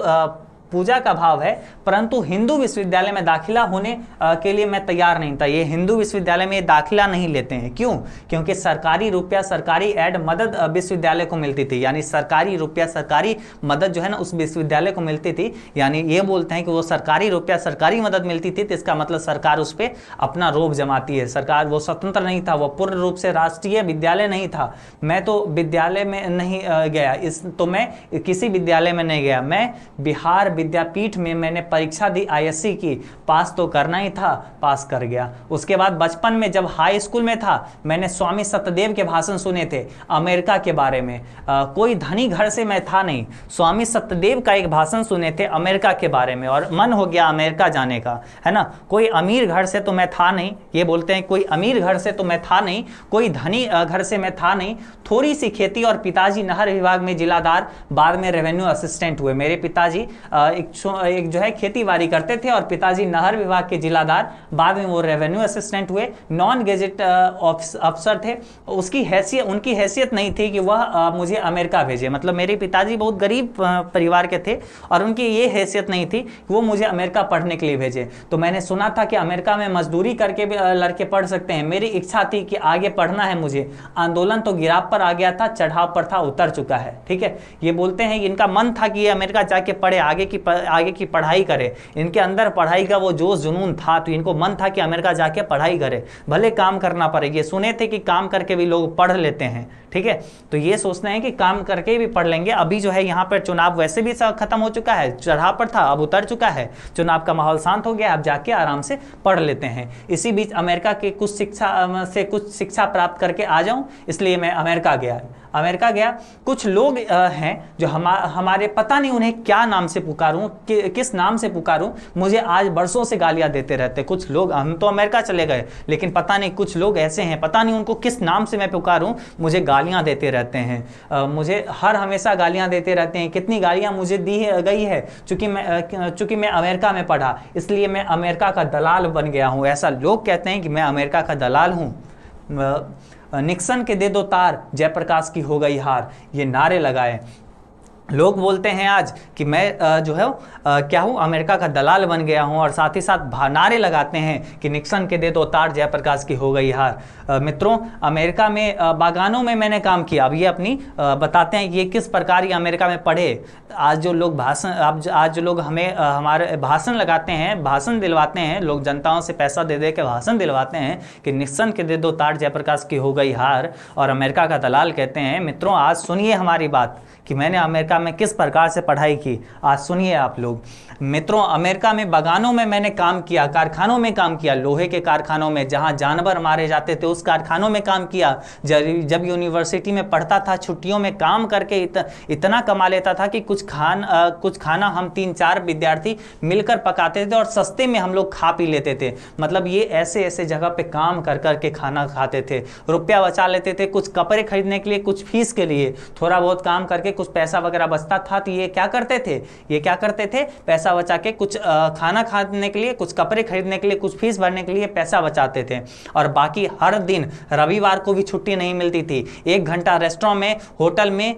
पूजा का भाव है, परंतु हिंदू विश्वविद्यालय में दाखिला होने के लिए मैं तैयार नहीं था। ये हिंदू विश्वविद्यालय में दाखिला नहीं लेते हैं। क्यों? क्योंकि सरकारी रुपया, सरकारी एड मदद विश्वविद्यालय को मिलती थी। यानी सरकारी रुपया, सरकारी मदद जो है ना, उस विश्वविद्यालय को मिलती थी। यानी ये बोलते हैं कि वो सरकारी रुपया, सरकारी मदद मिलती थी तो इसका मतलब सरकार उस पर अपना रोक जमाती है। सरकार वो स्वतंत्र नहीं था, वो पूर्ण रूप से राष्ट्रीय विद्यालय नहीं था। मैं तो विद्यालय में नहीं गया। इस तो मैं किसी विद्यालय में नहीं गया। मैं बिहार विद्यापीठ में मैंने परीक्षा दी आईएससी की। पास तो करना ही था पास कर गया। उसके बाद बचपन में जब हाई स्कूल में था मैंने स्वामी सत्यदेव के भाषण सुने थे अमेरिका के बारे में। आ, कोई धनी घर से मैं था नहीं। स्वामी सत्यदेव का एक भाषण सुने थे अमेरिका के बारे में और मन हो गया अमेरिका जाने का। है ना? कोई अमीर घर से तो मैं था नहीं। ये बोलते हैं कोई अमीर घर से तो मैं था नहीं कोई धनी घर से मैं था नहीं। थोड़ी सी खेती और पिताजी नहर विभाग में जिलादार बाद में रेवेन्यू असिस्टेंट हुए। मेरे पिताजी एक, एक जो है खेती करते थे और पिताजी नहर विभाग के जिलादार बाद में वो रेवेन्यू असिस्टेंट हुए नॉन गेजेट अफसर थे। उसकी हैसियत उनकी हैसियत नहीं थी कि वह मुझे अमेरिका भेजे। मतलब मेरे पिताजी बहुत गरीब परिवार के थे और उनकी ये हैसियत नहीं थी कि वो मुझे अमेरिका पढ़ने के लिए भेजे। तो मैंने सुना था कि अमेरिका में मजदूरी करके भी लड़के पढ़ सकते हैं। मेरी इच्छा थी कि आगे पढ़ना है मुझे। आंदोलन तो गिराव पर आ गया था चढ़ाव पर था उतर चुका है। ठीक है? ये बोलते हैं इनका मन था कि ये अमेरिका जाके पढ़े आगे की आगे की पढ़ाई करें, इनके अंदर पढ़ाई का वो जोश जुनून था तो इनको मन था कि अमेरिका जाके पढ़ाई करें, भले काम करना पड़े। ये सुने थे कि काम करके भी लोग पढ़ लेते हैं। ठीक है? तो ये सोचते हैं कि काम करके भी पढ़ लेंगे। अभी जो है यहाँ पर चुनाव वैसे भी खत्म हो चुका है चढ़ाव पर था अब उतर चुका है। चुनाव का माहौल शांत हो गया अब जाके आराम से पढ़ लेते हैं। इसी बीच अमेरिका के कुछ शिक्षा से कुछ शिक्षा प्राप्त करके आ जाऊँ इसलिए मैं अमेरिका गया। अमेरिका गया कुछ लोग हैं जो हम हमारे पता नहीं उन्हें क्या नाम से पुकारूं कि, किस नाम से पुकारूं। मुझे आज बरसों से गालियाँ देते रहते कुछ लोग हम तो अमेरिका चले गए लेकिन पता नहीं कुछ लोग ऐसे हैं पता नहीं उनको किस नाम से मैं पुकारूं। मुझे गालियाँ देते रहते हैं। मुझे हर हमेशा गालियाँ देते रहते हैं, कितनी गालियाँ मुझे दी गई है, चूँकि मैं चूँकि मैं अमेरिका में पढ़ा, इसलिए मैं अमेरिका का दलाल बन गया हूँ। ऐसा लोग कहते हैं कि मैं अमेरिका का दलाल हूँ। निक्सन के दे दो तार, जयप्रकाश की हो गई हार, ये नारे लगाए। लोग बोलते हैं आज कि मैं जो है क्या हूँ? अमेरिका का दलाल बन गया हूँ और साथ ही साथ नारे लगाते हैं कि निक्सन के दे दो तार जयप्रकाश की हो गई हार। मित्रों, अमेरिका में बागानों में मैंने काम किया। अब ये अपनी बताते हैं ये किस प्रकार ये अमेरिका में पढ़े आज जो लोग भाषण, अब आज जो लोग हमें हमारे, भाषण लगाते हैं, भाषण दिलवाते हैं, लोग जनताओं से पैसा दे दे के भाषण दिलवाते हैं कि निक्सन के दे दो तार जयप्रकाश की हो गई हार और अमेरिका का दलाल कहते हैं, मित्रों, आज सुनिए हमारी बात। कि मैंने अमेरिका में किस प्रकार से पढ़ाई की। आज सुनिए आप लोग। मित्रों अमेरिका में बगानों में मैंने काम किया कारखानों में काम किया लोहे के कारखानों में जहाँ जानवर मारे जाते थे उस कारखानों में काम किया। जब यूनिवर्सिटी में पढ़ता था छुट्टियों में काम करके इत, इतना कमा लेता था कि कुछ खान आ, कुछ खाना हम तीन चार विद्यार्थी मिलकर पकाते थे और सस्ते में हम लोग खा पी लेते थे। मतलब ये ऐसे ऐसे जगह पे काम कर करके खाना खाते थे। रुपया बचा लेते थे कुछ कपड़े खरीदने के लिए कुछ फ़ीस के लिए। थोड़ा बहुत काम करके कुछ पैसा वगैरह बचता था तो ये क्या करते थे? ये क्या करते थे? पैसा बचा के कुछ खाना खाने के लिए, कुछ कपड़े खरीदने के लिए, कुछ फ़ीस भरने के लिए पैसा बचाते थे। और बाकी हर दिन रविवार को भी छुट्टी नहीं मिलती थी। एक घंटा रेस्टोरेंट में, होटल में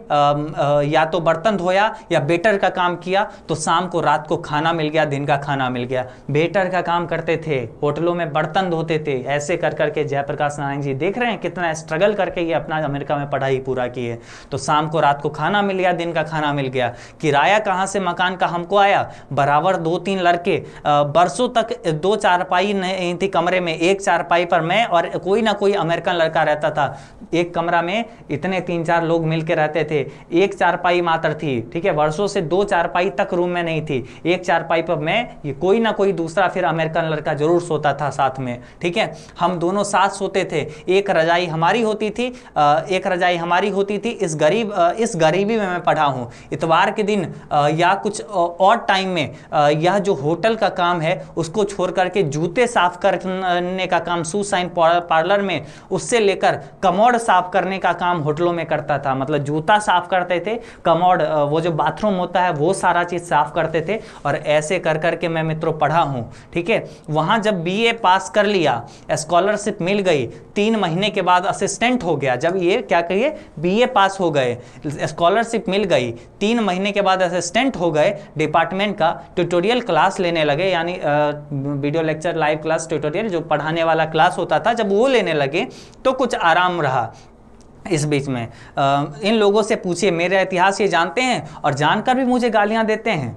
या तो बर्तन धोया या बेटर का काम किया तो शाम को, रात को खाना मिल गया, दिन का खाना मिल गया। बेटर का काम करते थे, होटलों में बर्तन धोते थे। ऐसे कर करके जयप्रकाश नारायण जी देख रहे हैं कितना स्ट्रगल करके ये अपना अमेरिका में पढ़ाई पूरा की है। तो शाम को, रात को खाना मिल गया, दिन का खाना मिल गया। किराया कहाँ से, मकान का हमको आया? बराबर दो तीन लड़के बरसों तक दो चारपाई नहीं थी कमरे में, एक चारपाई पर मैं और कोई ना कोई अमेरिकन लड़का रहता था। एक कमरा में इतने तीन चार लोग मिलकर रहते थे। एक चारपाई मात्र थी, ठीक है? वर्षों से दो चारपाई तक रूम में नहीं थी। एक चारपाई पर मैं, ये कोई ना कोई दूसरा फिर अमेरिकन लड़का ज़रूर सोता था साथ में, ठीक है? हम दोनों साथ सोते थे। एक रजाई हमारी होती थी एक रजाई हमारी होती थी। इस गरीब इस गरीबी में मैं पढ़ा हूँ। इतवार के दिन या कुछ और टाइम में यह जो होटल का काम है, उसको छोड़ करके जूते साफ़ करने का काम शू साइन पार्लर में, उससे लेकर कमोड साफ़ करने का काम होटलों में करता था। मतलब जूता साफ़ करते थे, कमोड वो जो बाथरूम होता है, वो सारा चीज़ साफ़ करते थे, और ऐसे कर करके मैं मित्रों पढ़ा हूँ, ठीक है? वहाँ जब बीए पास कर लिया स्कॉलरशिप मिल गई, तीन महीने के बाद असिस्टेंट हो गया। जब ये क्या कहिए बी पास हो गए स्कॉलरशिप मिल गई, तीन महीने के बाद असिस्टेंट हो गए डिपार्टमेंट का ट्यूटोरियल क्लास लेने लगे यानी video lecture live class tutorial जो पढ़ाने वाला क्लास होता था जब वो लेने लगे तो कुछ आराम रहा इस बीच में। आ, इन लोगों से पूछिए मेरा इतिहास ये जानते हैं? और जानकर भी मुझे गालियाँ देते हैं।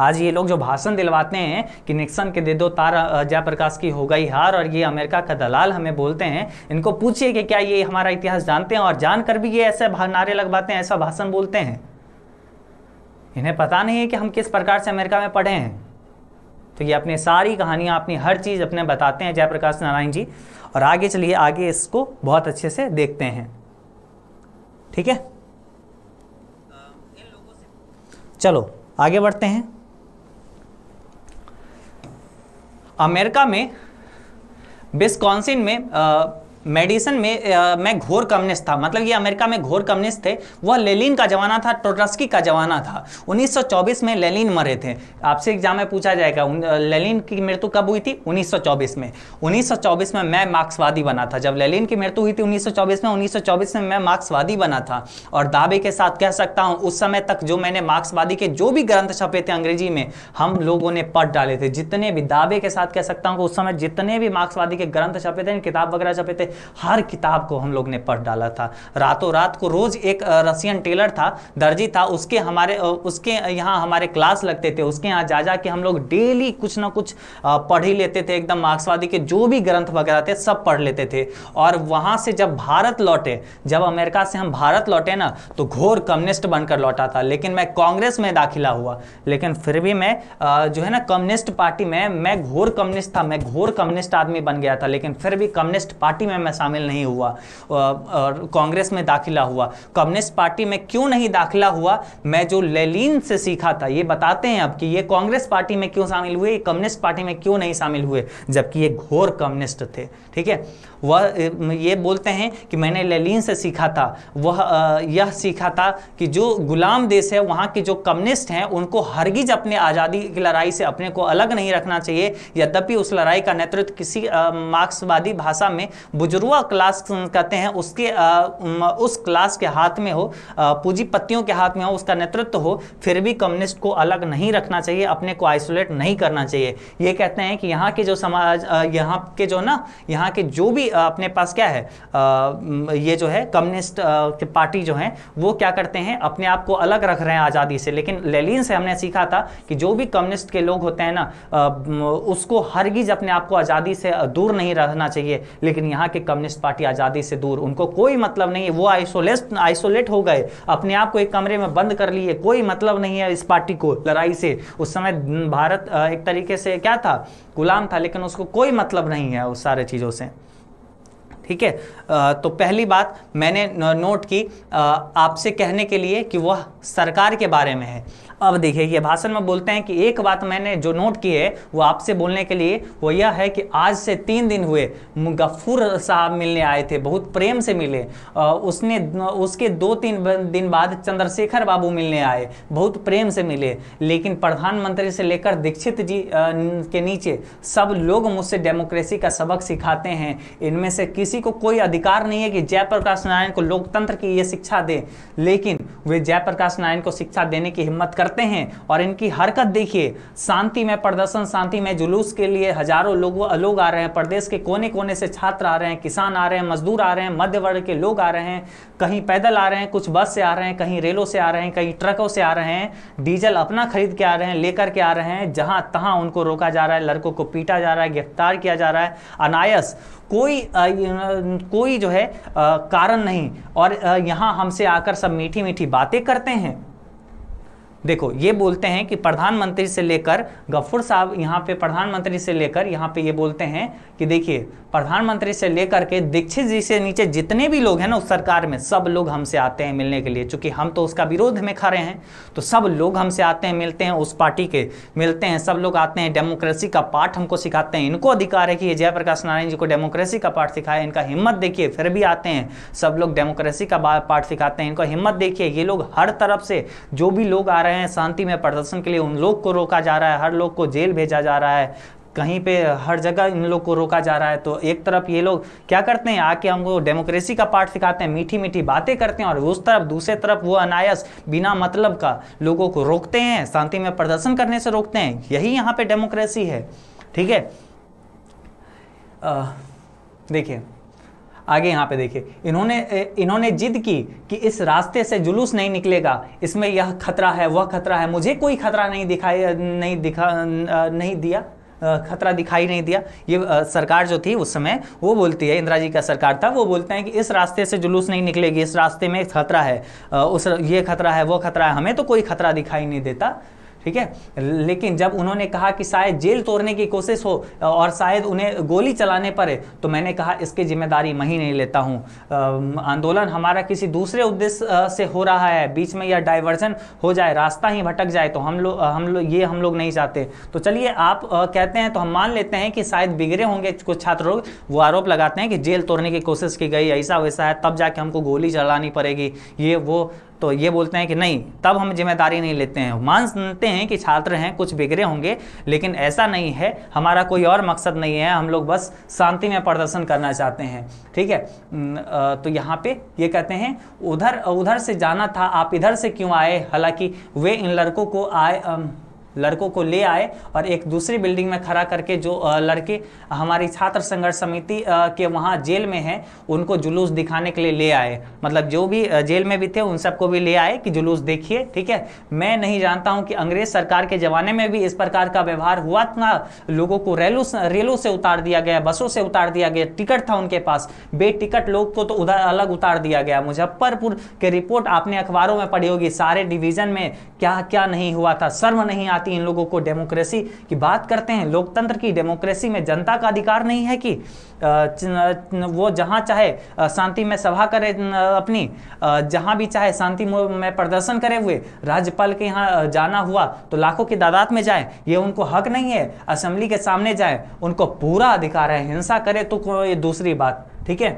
आज ये लोग जो भाषण दिलवाते हैं कि निक्सन के दे दो तार जयप्रकाश की हो गई हार और ये अमेरिका का दलाल हमें बोलते हैं इनको पूछिए कि क्या ये हमारा इतिहास जानते हैं? और जानकर भी ये ऐसे नारे लगवाते हैं ऐसा भाषण बोलते हैं। इन्हें पता नहीं है कि हम किस प्रकार से अमेरिका में पढ़े हैं। तो ये अपनी सारी कहानियाँ, अपनी हर चीज़ अपने बताते हैं जयप्रकाश नारायण जी। और आगे चलिए, आगे इसको बहुत अच्छे से देखते हैं। ठीक है? चलो, आगे बढ़ते हैं। अमेरिका में बिस्कॉन्सिन में मेडिसन में आ, मैं घोर कम्युनिस्ट था। मतलब ये अमेरिका में घोर कम्युनिस्ट थे। वह लेलिन का जमाना था टोट्रस्की का जमाना था। 1924 में लेलिन मरे थे। आपसे एग्ज़ाम में पूछा जाएगा लेलिन की मृत्यु कब हुई थी? 1924 में। 1924 में मैं मार्क्सवादी बना था। जब लेलिन की मृत्यु हुई थी 1924 में 1924 में मैं मार्क्सवादी बना था। और दावे के साथ कह सकता हूँ उस समय तक जो मैंने मार्क्सवादी के जो भी ग्रंथ छपे थे अंग्रेज़ी में हम लोगों ने पढ़ डाले थे। जितने भी दावे के साथ कह सकता हूँ उस समय जितने भी मार्क्सवादी के ग्रंथ छपे थे किताब वगैरह छपे थे हर किताब को हम लोग ने पढ़ डाला था। रातों रात को रोज एक रसियन टेलर था, दर्जी था, उसके हमारे उसके यहाँ हमारे क्लास लगते थे, उसके यहाँ जा जा के हम लोग डेली कुछ ना कुछ पढ़ ही लेते थे, एकदम मार्क्सवादी के जो भी ग्रंथ वगैरह थे, सब पढ़ लेते थे। और वहाँ से जब भारत लौटे, जब अमेरिका से हम भारत लौटे ना तो घोर कम्युनिस्ट बनकर लौटा था। लेकिन मैं कांग्रेस में दाखिला हुआ। लेकिन फिर भी मैं जो है ना, कम्युनिस्ट पार्टी में, मैं घोर कम्युनिस्ट था, मैं घोर कम्युनिस्ट आदमी बन गया था। लेकिन फिर भी कम्युनिस्ट पार्टी में मैं शामिल नहीं हुआ और कांग्रेस में दाखिला हुआ। कम्युनिस्ट पार्टी में क्यों नहीं दाखिला हुआ? मैं जो लेलिन से सीखा था, ये बताते हैं अब कि ये कांग्रेस पार्टी में क्यों शामिल हुए कम्युनिस्ट पार्टी में क्यों नहीं शामिल हुए, जबकि ये घोर कम्युनिस्ट थे, ठीक है? वह ये बोलते हैं कि मैंने लेलिन से सीखा था। वह यह सीखा था कि जो गुलाम देश है, वहाँ के जो कम्युनिस्ट हैं, उनको हरगिज अपने आज़ादी की लड़ाई से अपने को अलग नहीं रखना चाहिए। यद्यपि उस लड़ाई का नेतृत्व किसी मार्क्सवादी भाषा में बुजुर्गा क्लास कहते हैं, उसके उस क्लास के हाथ में हो पूंजीपतियों के हाथ में हो, उसका नेतृत्व हो, फिर भी कम्युनिस्ट को अलग नहीं रखना चाहिए, अपने को आइसोलेट नहीं करना चाहिए। ये कहते हैं कि यहाँ के जो समाज यहाँ के जो ना, यहाँ के जो भी अपने पास क्या है? ये जो है, कम्युनिस्ट पार्टी जो है, वो क्या करते हैं? अपने आप को अलग रख रहे हैं आज़ादी से। लेकिन लेलिन से हमने सीखा था कि जो भी कम्युनिस्ट के लोग होते हैं ना उसको हरगिज अपने आप को आज़ादी से दूर नहीं रहना चाहिए। लेकिन यहाँ के कम्युनिस्ट पार्टी आज़ादी से दूर। उनको कोई मतलब नहीं है। वो आइसोलेट आइसोलेट हो गए। अपने आप को एक कमरे में बंद कर लिए। कोई मतलब नहीं है इस पार्टी को लड़ाई से। उस समय भारत एक तरीके से क्या था? गुलाम था, लेकिन उसको कोई मतलब नहीं है उस सारे चीज़ों से। ठीक है? तो पहली बात मैंने नोट की आपसे कहने के लिए कि वह सरकार के बारे में है। अब देखिए, ये भाषण में बोलते हैं कि एक बात मैंने जो नोट की है, वो आपसे बोलने के लिए, वो यह है कि आज से तीन दिन हुए गफ्फूर साहब मिलने आए थे, बहुत प्रेम से मिले। उसने, उसके दो तीन दिन बाद चंद्रशेखर बाबू मिलने आए, बहुत प्रेम से मिले। लेकिन प्रधानमंत्री से लेकर दीक्षित जी के नीचे, सब लोग मुझसे डेमोक्रेसी का सबक सिखाते हैं। इनमें से किसी को कोई अधिकार नहीं है कि जयप्रकाश नारायण को लोकतंत्र की ये शिक्षा दे। लेकिन वे जयप्रकाश नारायण को शिक्षा देने की हिम्मत कर करते हैं और इनकी हरकत देखिए शांति में प्रदर्शन शांति में जुलूस के लिए हज़ारों लोग लोग आ रहे हैं प्रदेश के कोने कोने से छात्र आ रहे हैं किसान आ रहे हैं मजदूर आ रहे हैं मध्य वर्ग के लोग आ रहे हैं कहीं पैदल आ रहे हैं कुछ बस से आ रहे हैं कहीं रेलों से आ रहे हैं कहीं ट्रकों से आ रहे हैं डीजल अपना खरीद के आ रहे हैं लेकर के आ रहे हैं जहाँ तहां उनको रोका जा रहा है लड़कों को पीटा जा रहा है गिरफ़्तार किया जा रहा है अनायस कोई आ, कोई जो है आ, कारण नहीं और यहाँ हमसे आकर सब मीठी मीठी बातें करते हैं देखो, ये बोलते हैं कि प्रधानमंत्री से लेकर गफूर साहब यहाँ पे, प्रधानमंत्री से लेकर यहाँ पे ये बोलते हैं कि देखिए प्रधानमंत्री से लेकर के दीक्षित जी से नीचे जितने भी लोग हैं ना उस सरकार में सब लोग हमसे आते हैं मिलने के लिए, चूँकि हम तो उसका विरोध में खड़े हैं। तो सब लोग हमसे आते हैं, मिलते हैं, उस पार्टी के मिलते हैं, सब लोग आते हैं, डेमोक्रेसी का पाठ हमको सिखाते हैं। इनको अधिकार है कि ये जयप्रकाश नारायण जी को डेमोक्रेसी का पाठ सिखाए, इनका हिम्मत देखिए, फिर भी आते हैं। सब लोग डेमोक्रेसी का पाठ सिखाते हैं, इनको हिम्मत देखिए, ये लोग हर तरफ़ से जो भी लोग आ रहे हैं शांति में प्रदर्शन के लिए, उन लोग को रोका जा रहा है, हर लोग को जेल भेजा जा रहा है। कहीं पे हर जगह इन लोग को रोका जा रहा है तो एक तरफ़ ये लोग क्या करते हैं? आके हमको डेमोक्रेसी का पार्ट सिखाते हैं मीठी मीठी बातें करते हैं और उस तरफ़, दूसरे तरफ़ वो अनायस बिना मतलब का लोगों को रोकते हैं, शांति में प्रदर्शन करने से रोकते हैं। यही यहाँ पे डेमोक्रेसी है, ठीक है? देखिए, आगे यहाँ पे देखिए, इन्होंने इन्होंने जिद की कि इस रास्ते से जुलूस नहीं निकलेगा, इसमें यह खतरा है, वह खतरा है, मुझे कोई खतरा नहीं दिखाई, नहीं दिखा नहीं दिया। खतरा दिखाई नहीं दिया। ये सरकार जो थी उस समय, वो बोलती है, इंदिरा जी का सरकार था, वो बोलते हैं कि इस रास्ते से जुलूस नहीं निकलेगी, इस रास्ते में खतरा है उस, ये खतरा है, वो खतरा है, हमें तो कोई खतरा दिखाई नहीं देता। ठीक है? लेकिन जब उन्होंने कहा कि शायद जेल तोड़ने की कोशिश हो, और शायद उन्हें गोली चलाने पड़े तो मैंने कहा, इसकी ज़िम्मेदारी मैं ही नहीं लेता हूँ। आंदोलन हमारा किसी दूसरे उद्देश्य से हो रहा है। बीच में यह डाइवर्जन हो जाए, रास्ता ही भटक जाए तो हम लोग हम लोग ये हम लोग नहीं चाहते। तो चलिए, आप कहते हैं तो हम मान लेते हैं कि शायद बिगड़े होंगे कुछ छात्र लोग। वो आरोप लगाते हैं कि जेल तोड़ने की कोशिश की गई, ऐसा वैसा है, तब जाके हमको गोली चलानी पड़ेगी। ये वो तो ये बोलते हैं कि नहीं, तब हम ज़िम्मेदारी नहीं लेते हैं। मानते हैं कि छात्र हैं, कुछ बिगड़े होंगे, लेकिन ऐसा नहीं है। हमारा कोई और मकसद नहीं है। हम लोग बस शांति में प्रदर्शन करना चाहते हैं। ठीक है? तो यहाँ पे ये कहते हैं, उधर उधर से जाना था, आप इधर से क्यों आए? हालाँकि वे इन लड़कों को आए लड़कों को ले आए और एक दूसरी बिल्डिंग में खड़ा करके जो लड़के हमारी छात्र संघर्ष समिति के वहाँ जेल में हैं, उनको जुलूस दिखाने के लिए ले आए। मतलब जो भी जेल में भी थे, उन सबको भी ले आए कि जुलूस देखिए, ठीक है? मैं नहीं जानता हूँ कि अंग्रेज़ सरकार के ज़माने में भी इस प्रकार का व्यवहार हुआ था। लोगों को रेलों रेलों से उतार दिया गया, बसों से उतार दिया गया, टिकट था उनके पास। बे टिकट लोग को तो उधर अलग उतार दिया गया। मुजफ्फरपुर के रिपोर्ट आपने अखबारों में पढ़ी होगी, सारे डिवीज़न में क्या क्या नहीं हुआ था, शर्म नहीं आती इन लोगों को डेमोक्रेसी की बात करते हैं। लोकतंत्र की डेमोक्रेसी में जनता का अधिकार नहीं है कि वो जहाँ चाहे शांति में सभा करे अपनी जहाँ भी चाहे शांति में प्रदर्शन करे हुए, राज्यपाल के यहाँ जाना हुआ तो लाखों की तादाद में जाए। ये उनको हक नहीं है। असेंबली के सामने जाए। उनको पूरा अधिकार है। हिंसा करे तो ये दूसरी बात, ठीक है?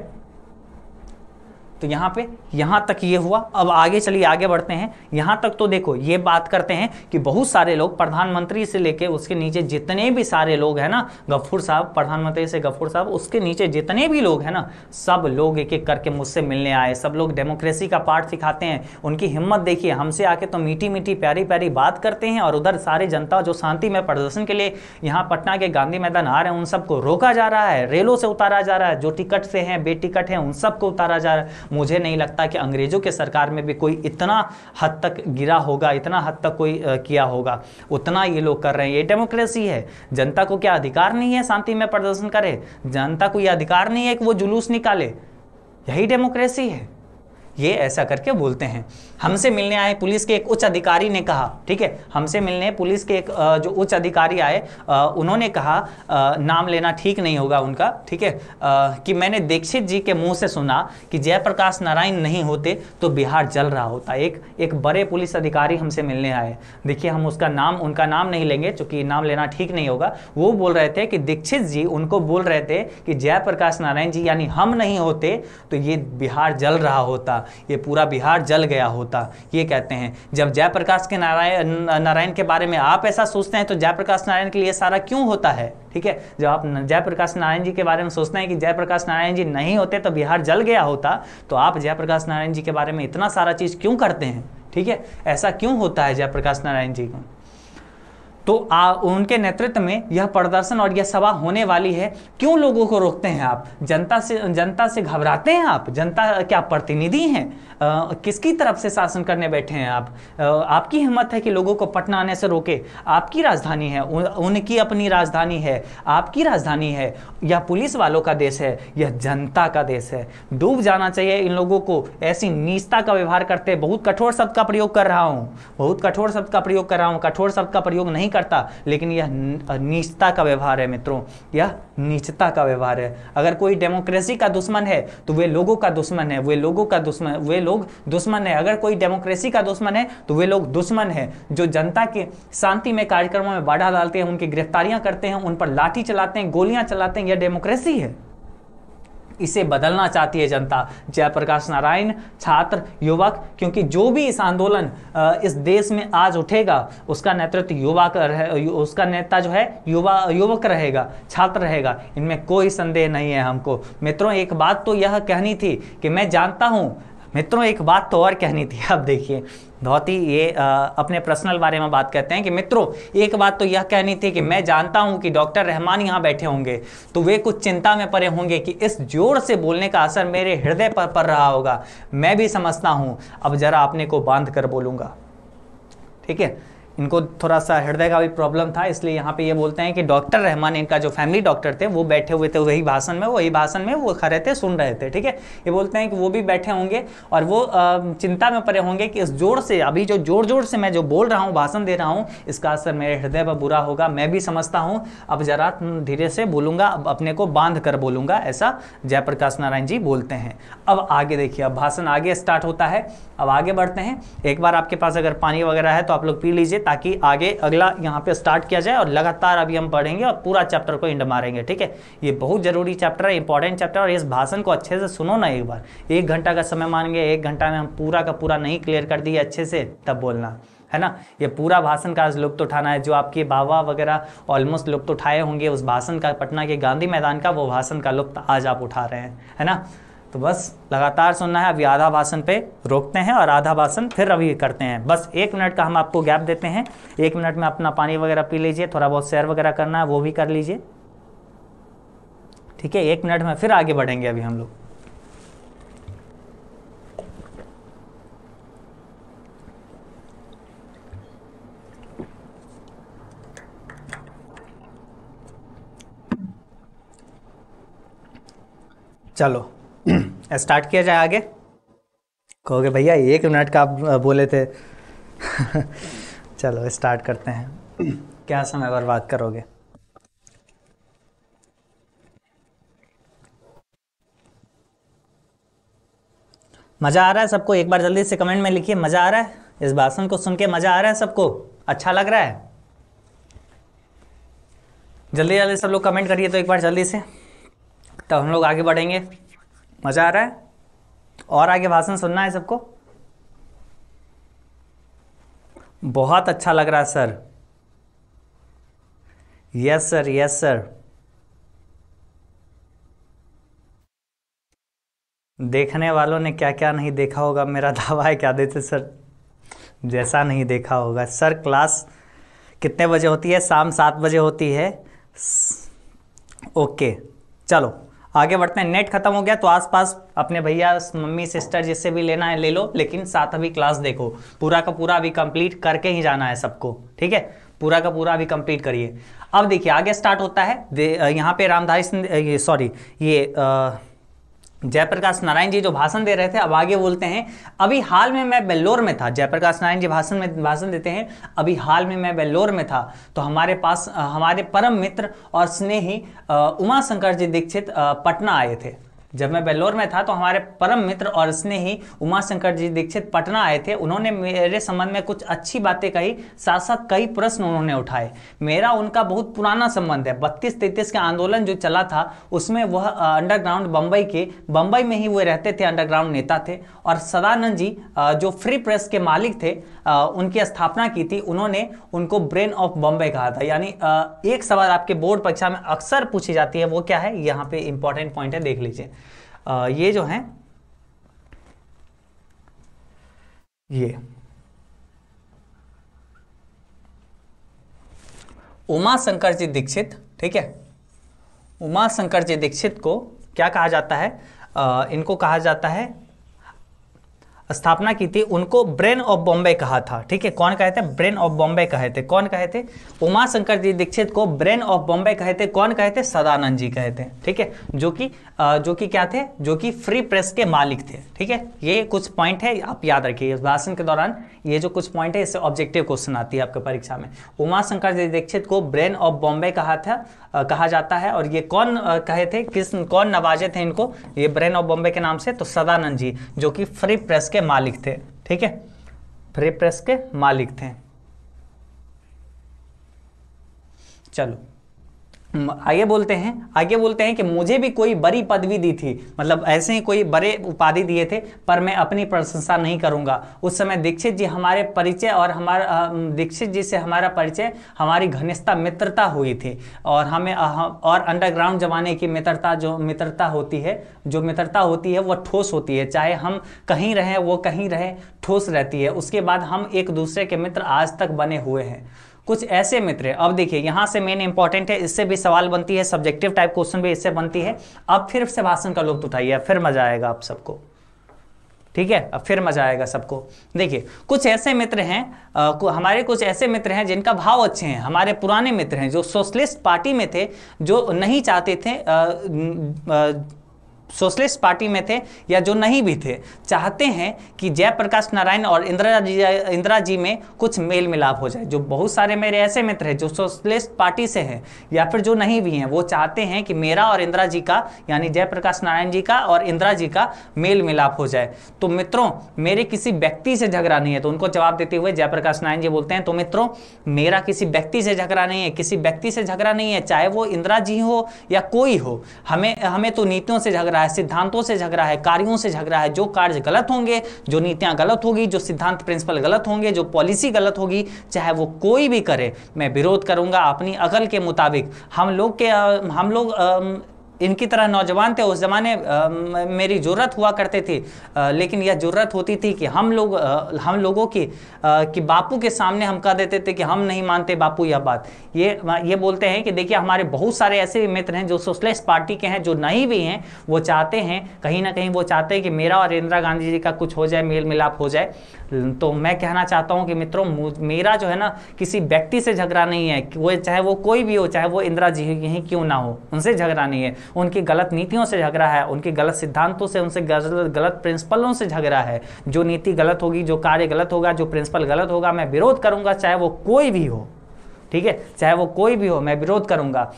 तो यहाँ पे, यहाँ तक ये हुआ। अब आगे चलिए, आगे बढ़ते हैं। यहाँ तक तो देखो, ये बात करते हैं कि बहुत सारे लोग प्रधानमंत्री से लेके उसके नीचे जितने भी सारे लोग हैं ना, गफूर साहब, प्रधानमंत्री से गफूर साहब, उसके नीचे जितने भी लोग हैं ना, सब लोग एक एक करके मुझसे मिलने आए। सब लोग डेमोक्रेसी का पार्ट सिखाते हैं। उनकी हिम्मत देखिए, हमसे आके तो मीठी मीठी प्यारी प्यारी बात करते हैं और उधर सारे जनता जो शांति में प्रदर्शन के लिए यहाँ पटना के गांधी मैदान आ रहे हैं, उन सबको रोका जा रहा है। रेलों से उतारा जा रहा है। जो टिकट से हैं, बेटिकट हैं, उन सबको उतारा जा रहा है। मुझे नहीं लगता कि अंग्रेज़ों के सरकार में भी कोई इतना हद तक गिरा होगा, इतना हद तक कोई किया होगा। उतना ये लोग कर रहे हैं। ये डेमोक्रेसी है। जनता को क्या अधिकार नहीं है शांति में प्रदर्शन करे? जनता को यह अधिकार नहीं है कि वो जुलूस निकाले। यही डेमोक्रेसी है। ये ऐसा करके बोलते हैं। हमसे मिलने आए पुलिस के एक उच्च अधिकारी ने कहा, ठीक है? हमसे मिलने पुलिस के एक जो उच्च अधिकारी आए उन्होंने कहा नाम लेना ठीक नहीं होगा उनका, ठीक है? कि मैंने दीक्षित जी के मुँह से सुना कि जयप्रकाश नारायण नहीं होते तो बिहार जल रहा होता। एक एक बड़े पुलिस अधिकारी हमसे मिलने आए। देखिए, हम उसका नाम, उनका नाम नहीं लेंगे, चूँकि नाम लेना ठीक नहीं होगा। वो बोल रहे थे कि दीक्षित जी, उनको बोल रहे थे कि जयप्रकाश नारायण जी यानी हम नहीं होते तो ये बिहार जल रहा होता। ये पूरा बिहार जल गया होता। ये कहते हैं, जब जयप्रकाश के नारायण नारायण के बारे में आप ऐसा सोचते हैं तो जयप्रकाश नारायण के लिए सारा क्यों होता है? ठीक है, जब आप जयप्रकाश नारायण जी के बारे में सोचते हैं कि जयप्रकाश नारायण जी नहीं होते तो बिहार जल गया होता तो आप जयप्रकाश नारायण जी के बारे में इतना सारा चीज़ क्यों करते हैं? ठीक है, ऐसा क्यों होता है जयप्रकाश नारायण जी को? तो आ, उनके नेतृत्व में यह प्रदर्शन और यह सभा होने वाली है। क्यों लोगों को रोकते हैं आप? जनता से जनता से घबराते हैं आप? जनता क्या प्रतिनिधि हैं? किसकी तरफ़ से शासन करने बैठे हैं आप? आ, आपकी हिम्मत है कि लोगों को पटना आने से रोके? आपकी राजधानी है उन, उनकी अपनी राजधानी है आपकी राजधानी है यह पुलिस वालों का देश है यह जनता का देश है। डूब जाना चाहिए इन लोगों को। ऐसी नीचता का व्यवहार करते बहुत कठोर शब्द का प्रयोग कर रहा हूँ। बहुत कठोर शब्द का प्रयोग कर रहा हूँ कठोर शब्द का प्रयोग नहीं करता, लेकिन यह नीचता का व्यवहार है मित्रों। यह नीचता का व्यवहार है। अगर कोई डेमोक्रेसी का दुश्मन है तो वे लोगों का दुश्मन है। वे लोगों का दुश्मन, वे लोग दुश्मन है। अगर कोई डेमोक्रेसी का दुश्मन है तो वे लोग दुश्मन है। जो जनता के शांति में कार्यक्रमों में बाधा डालते हैं, उनकी गिरफ्तारियाँ करते हैं, उन पर लाठी चलाते हैं, गोलियाँ चलाते हैं, यह डेमोक्रेसी है। इसे बदलना चाहती है जनता। जयप्रकाश नारायण, छात्र, युवक, क्योंकि जो भी इस आंदोलन इस देश में आज उठेगा, उसका नेतृत्व युवा का रहे उसका नेता जो है, युवा, युवक रहेगा, छात्र रहेगा। इनमें कोई संदेह नहीं है हमको। मित्रों, एक बात तो यह कहनी थी कि मैं जानता हूँ, मित्रों, एक बात तो और कहनी थी अब देखिए। बहुत ही ये आ, अपने पर्सनल बारे में बात करते हैं कि मित्रों एक बात तो यह कहनी थी कि मैं जानता हूँ कि डॉक्टर रहमान यहाँ बैठे होंगे तो वे कुछ चिंता में परे होंगे कि इस ज़ोर से बोलने का असर मेरे हृदय पर पड़ रहा होगा। मैं भी समझता हूँ। अब जरा अपने को बाँध कर बोलूँगा। ठीक है? इनको थोड़ा सा हृदय का भी प्रॉब्लम था, इसलिए यहाँ पे ये बोलते हैं कि डॉक्टर रहमान, इनका जो फैमिली डॉक्टर थे, वो बैठे हुए थे वही भाषण में, वही भाषण में वो खड़े थे, सुन रहे थे, ठीक है? ये बोलते हैं कि वो भी बैठे होंगे और वो चिंता में पड़े होंगे कि इस ज़ोर से, अभी जो ज़ोर ज़ोर से मैं जो बोल रहा हूँ, भाषण दे रहा हूँ, इसका असर मेरे हृदय पर बुरा होगा। मैं भी समझता हूँ। अब जरा धीरे से बोलूँगा, अब अपने को बाँध कर बोलूँगा, ऐसा जयप्रकाश नारायण जी बोलते हैं। अब आगे देखिए, अब भाषण आगे स्टार्ट होता है। अब आगे बढ़ते हैं। एक बार आपके पास अगर पानी वगैरह है तो आप लोग पी लीजिए। ताकि आगे अगला यहाँ पे स्टार्ट किया जाए और लगातार अभी हम पढ़ेंगे और पूरा चैप्टर को इंड मारेंगे, ठीक है? ये बहुत ज़रूरी चैप्टर है इंपॉर्टेंट चैप्टर और इस भाषण को अच्छे से सुनो ना एक बार। एक घंटा का समय मानेंगे, एक घंटा में हम पूरा का पूरा नहीं क्लियर कर दिए अच्छे से, तब बोलना, है ना? ये पूरा भाषण का आज लुप्त तो उठाना है, जो आपके बाबा वगैरह ऑलमोस्ट लुप्त तो उठाए होंगे उस भाषण का, पटना के गांधी मैदान का, वो भाषण का लुप्त आज आप उठा रहे हैं, है ना? तो बस लगातार सुनना है। अभी आधा भाषण पे रोकते हैं और आधा भाषण फिर अभी करते हैं। बस एक मिनट का हम आपको गैप देते हैं। एक मिनट में अपना पानी वगैरह पी लीजिए, थोड़ा बहुत सैर वगैरह करना है, वो भी कर लीजिए। ठीक है, एक मिनट में फिर आगे बढ़ेंगे अभी हम लोग। चलो। स्टार्ट किया जाए आगे। कहोगे, भैया एक मिनट का आप बोले थे? चलो, स्टार्ट करते हैं। क्या समय बर्बाद करोगे? मज़ा आ रहा है सबको? एक बार जल्दी से कमेंट में लिखिए, मज़ा आ रहा है? इस भाषण को सुन के मज़ा आ रहा है सबको? अच्छा लग रहा है? जल्दी जल्दी सब लोग कमेंट करिए तो एक बार जल्दी से। तब तो हम लोग आगे बढ़ेंगे। मज़ा आ रहा है? और आगे भाषण सुनना है सबको? बहुत अच्छा लग रहा है, sir. Yes sir yes sir देखने वालों ने क्या क्या नहीं देखा होगा? मेरा दावा है क्या देते, सर? जैसा नहीं देखा होगा। सर, क्लास कितने बजे होती है? शाम सात बजे होती है। ओके, चलो। आगे बढ़ते हैं। नेट खत्म हो गया तो आसपास अपने भैया मम्मी सिस्टर जिससे भी लेना है ले लो लेकिन साथ अभी क्लास देखो। पूरा का पूरा अभी कंप्लीट करके ही जाना है सबको ठीक है? पूरा का पूरा अभी कंप्लीट करिए। अब देखिए आगे स्टार्ट होता है। यहाँ पे रामधारी सॉरी ये आ, जयप्रकाश नारायण जी जो भाषण दे रहे थे, अब आगे बोलते हैं, अभी हाल में मैं बेल्लोर में था। जयप्रकाश नारायण जी भाषण में, भाषण देते हैं, अभी हाल में मैं बेल्लोर में था। तो हमारे पास, हमारे परम मित्र और स्नेही उमा शंकर जी दीक्षित पटना आए थे। जब मैं बेल्लोर में था तो हमारे परम मित्र और स्नेही उमा शंकर जी दीक्षित पटना आए थे। उन्होंने मेरे संबंध में कुछ अच्छी बातें कही। साथ साथ कई प्रश्न उन्होंने उठाए। मेरा उनका बहुत पुराना संबंध है। बत्तीस तैतीस का आंदोलन जो चला था, उसमें वह अंडरग्राउंड बम्बई के बम्बई में ही वे रहते थे अंडरग्राउंड नेता थे। और सदानंद जी जो फ्री प्रेस के मालिक थे उनकी स्थापना की थी उन्होंने उनको ब्रेन ऑफ़ बॉम्बे कहा था। यानी एक सवाल आपके बोर्ड परीक्षा में अक्सर पूछी जाती है वो क्या है? यहाँ पे इंपॉर्टेंट पॉइंट है देख लीजिए। ये जो है ये। उमा शंकर जी दीक्षित ठीक है? उमा शंकर जी दीक्षित को क्या कहा जाता है? आ, इनको कहा जाता है स्थापना की थी, उनको ब्रेन ऑफ़ बॉम्बे कहा था। ठीक है, कौन कहे थे? ब्रेन ऑफ़ बॉम्बे कहे थे। कौन कहे थे? उमा शंकर जी दीक्षित को ब्रेन ऑफ़ बॉम्बे कहे थे। कौन कहे थे? सदानंद जी कहे थे। ठीक है, जो कि जो कि क्या थे? जो कि फ्री प्रेस के मालिक थे, ठीक है? ये कुछ पॉइंट है, आप याद रखिए भाषण के दौरान ये जो कुछ पॉइंट है, इससे ऑब्जेक्टिव क्वेश्चन आती है आपके परीक्षा में। उमा शंकर दीक्षित को ब्रेन ऑफ़ बॉम्बे कहा था कहा जाता है, और ये कौन कहे थे? किस, कौन नवाजे थे इनको? ये ब्रेन ऑफ़ बॉम्बे के नाम से तो सदानंद जी, जो कि फ्री प्रेस के मालिक थे, ठीक है? फ्री प्रेस के मालिक थे। चलो। आगे बोलते हैं, आगे बोलते हैं कि मुझे भी कोई बड़ी पदवी दी थी। मतलब ऐसे ही कोई बड़े उपाधि दिए थे, पर मैं अपनी प्रशंसा नहीं करूँगा। उस समय दीक्षित जी हमारे परिचय और हमारा दीक्षित जी से हमारा परिचय, हमारी घनिष्ठता, मित्रता हुई थी। और हमें और अंडरग्राउंड जमाने की मित्रता जो, मित्रता होती है, जो मित्रता होती है वह ठोस होती है। चाहे हम कहीं रहें, वो कहीं रहें, ठोस रहती है। उसके बाद हम एक दूसरे के मित्र आज तक बने हुए हैं। कुछ ऐसे मित्र अब देखिए यहाँ से मेन इंपॉर्टेंट है इससे भी सवाल बनती है सब्जेक्टिव टाइप क्वेश्चन भी इससे बनती है। अब फिर से भाषण का लुप्त उठाइए फिर मज़ा आएगा आप सबको। ठीक है? अब फिर मज़ा आएगा सबको। देखिए कुछ ऐसे मित्र हैं आ, हमारे कुछ ऐसे मित्र हैं जिनका भाव अच्छे हैं। हमारे पुराने मित्र हैं जो सोशलिस्ट पार्टी में थे जो नहीं चाहते थे आ, आ, सोशलिस्ट पार्टी में थे या जो नहीं भी थे, चाहते हैं कि जयप्रकाश नारायण और इंदिरा जी इंदिरा जी में कुछ मेल मिलाप हो जाए। जो बहुत सारे मेरे ऐसे मित्र हैं जो सोशलिस्ट पार्टी से हैं या फिर जो नहीं भी हैं, वो चाहते हैं कि मेरा और इंदिरा जी का, यानी जयप्रकाश नारायण जी का और इंदिरा जी का मेल मिलाप हो जाए। तो मित्रों, मेरे किसी व्यक्ति से झगड़ा नहीं है। तो उनको जवाब देते हुए जयप्रकाश नारायण जी बोलते हैं तो मित्रों, मेरा किसी व्यक्ति से झगड़ा नहीं है, किसी व्यक्ति से झगड़ा नहीं है, चाहे वो इंदिरा जी हो या कोई हो। हमें हमें तो नीतियों से झगड़ा है, सिद्धांतों से झगड़ा है, कार्यों से झगड़ा है, जो कार्य गलत होंगे, जो नीतियाँ गलत होगी, जो सिद्धांत प्रिंसिपल गलत होंगे, जो पॉलिसी गलत होगी, चाहे वो कोई भी करे, मैं विरोध करूँगा अपनी अकल के मुताबिक। हम लोग के, हम लोग इनकी तरह नौजवान थे, उस ज़माने मेरी ज़रूरत हुआ करते थे। लेकिन यह ज़रूरत होती थी कि हम लोग हम लोगों की कि बापू के सामने हम कह देते थे कि हम नहीं मानते बापू यह बात। ये ये बोलते हैं कि देखिए, हमारे बहुत सारे ऐसे मित्र हैं जो सोशलिस्ट पार्टी के हैं, जो नहीं भी हैं, वो चाहते हैं, कहीं ना कहीं वो चाहते हैं कि मेरा और इंदिरा गांधी जी का कुछ हो जाए मेल मिलाप हो जाए। तो मैं कहना चाहता हूँ कि मित्रों मेरा जो है ना, किसी व्यक्ति से झगड़ा नहीं है। वो चाहे वो कोई भी हो, चाहे वो इंदिरा जी ही क्यों ना हो, उनसे झगड़ा नहीं है। उनकी गलत नीतियों से झगड़ा है, उनके गलत सिद्धांतों से उनसे गलत प्रिंसिपलों से झगड़ा है। जो नीति गलत होगी, जो कार्य गलत होगा, जो प्रिंसिपल गलत होगा, मैं विरोध करूँगा, चाहे वो कोई भी हो, ठीक है? चाहे वो कोई भी हो, मैं विरोध करूँगा।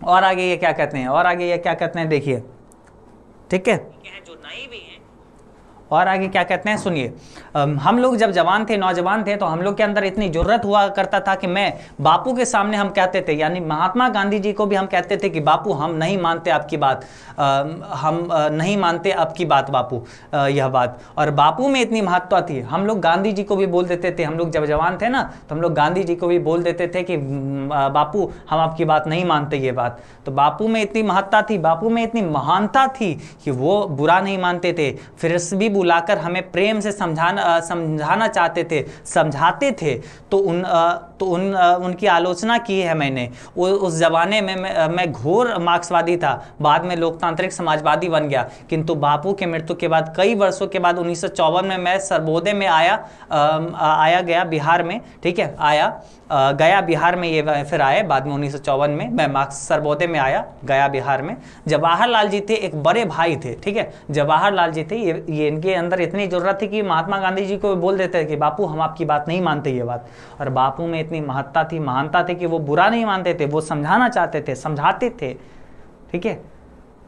और आगे ये क्या कहते हैं? और आगे ये क्या कहते हैं? देखिए, ठीक है? जो नहीं भी और आगे क्या कहते हैं सुनिए। हम लोग जब जवान थे नौजवान थे तो हम लोग के अंदर इतनी ज़रूरत हुआ करता था कि मैं बापू के सामने हम कहते थे यानी महात्मा गांधी जी को भी हम कहते थे कि बापू हम नहीं मानते आपकी बात। आ, हम आ, नहीं मानते आपकी बात बापू यह बात। और बापू में इतनी महत्ता थी। हम लोग गांधी जी को भी बोल देते थे हम लोग जब जवान थे ना तो हम लोग गांधी जी को भी बोल देते थे कि बापू हम आपकी बात नहीं मानते ये बात। तो बापू में इतनी महत्ता थी बापू में इतनी महानता थी कि वो बुरा नहीं मानते थे। फिर भी बुलाकर हमें प्रेम से समझाना समझाना चाहते थे समझाते थे तो उन तो उन उनकी आलोचना की है मैंने। उस ज़माने में मैं, घोर मार्क्सवादी था। बाद में लोकतांत्रिक समाजवादी बन गया। किंतु बापू के मृत्यु के बाद कई वर्षों के बाद उन्नीस सौ चौवन में मैं सर्वोदय में आया आया गया बिहार में ठीक है? आया गया बिहार में ये फिर आए। बाद में उन्नीस सौ चौवन में मैं मार्क्स सर्वोदय में आया गया बिहार में। जवाहरलाल जी थे एक बड़े भाई थे ठीक है? जवाहरलाल जी थे ये ये इनके अंदर इतनी ज़रूरत थी कि महात्मा गांधी जी को बोल देते थे कि बापू हम आपकी बात नहीं मानते ये बात। और बापू में इतनी महत्ता थी महानता थी कि वो बुरा नहीं मानते थे वो समझाना चाहते थे समझाते थे। ठीक है?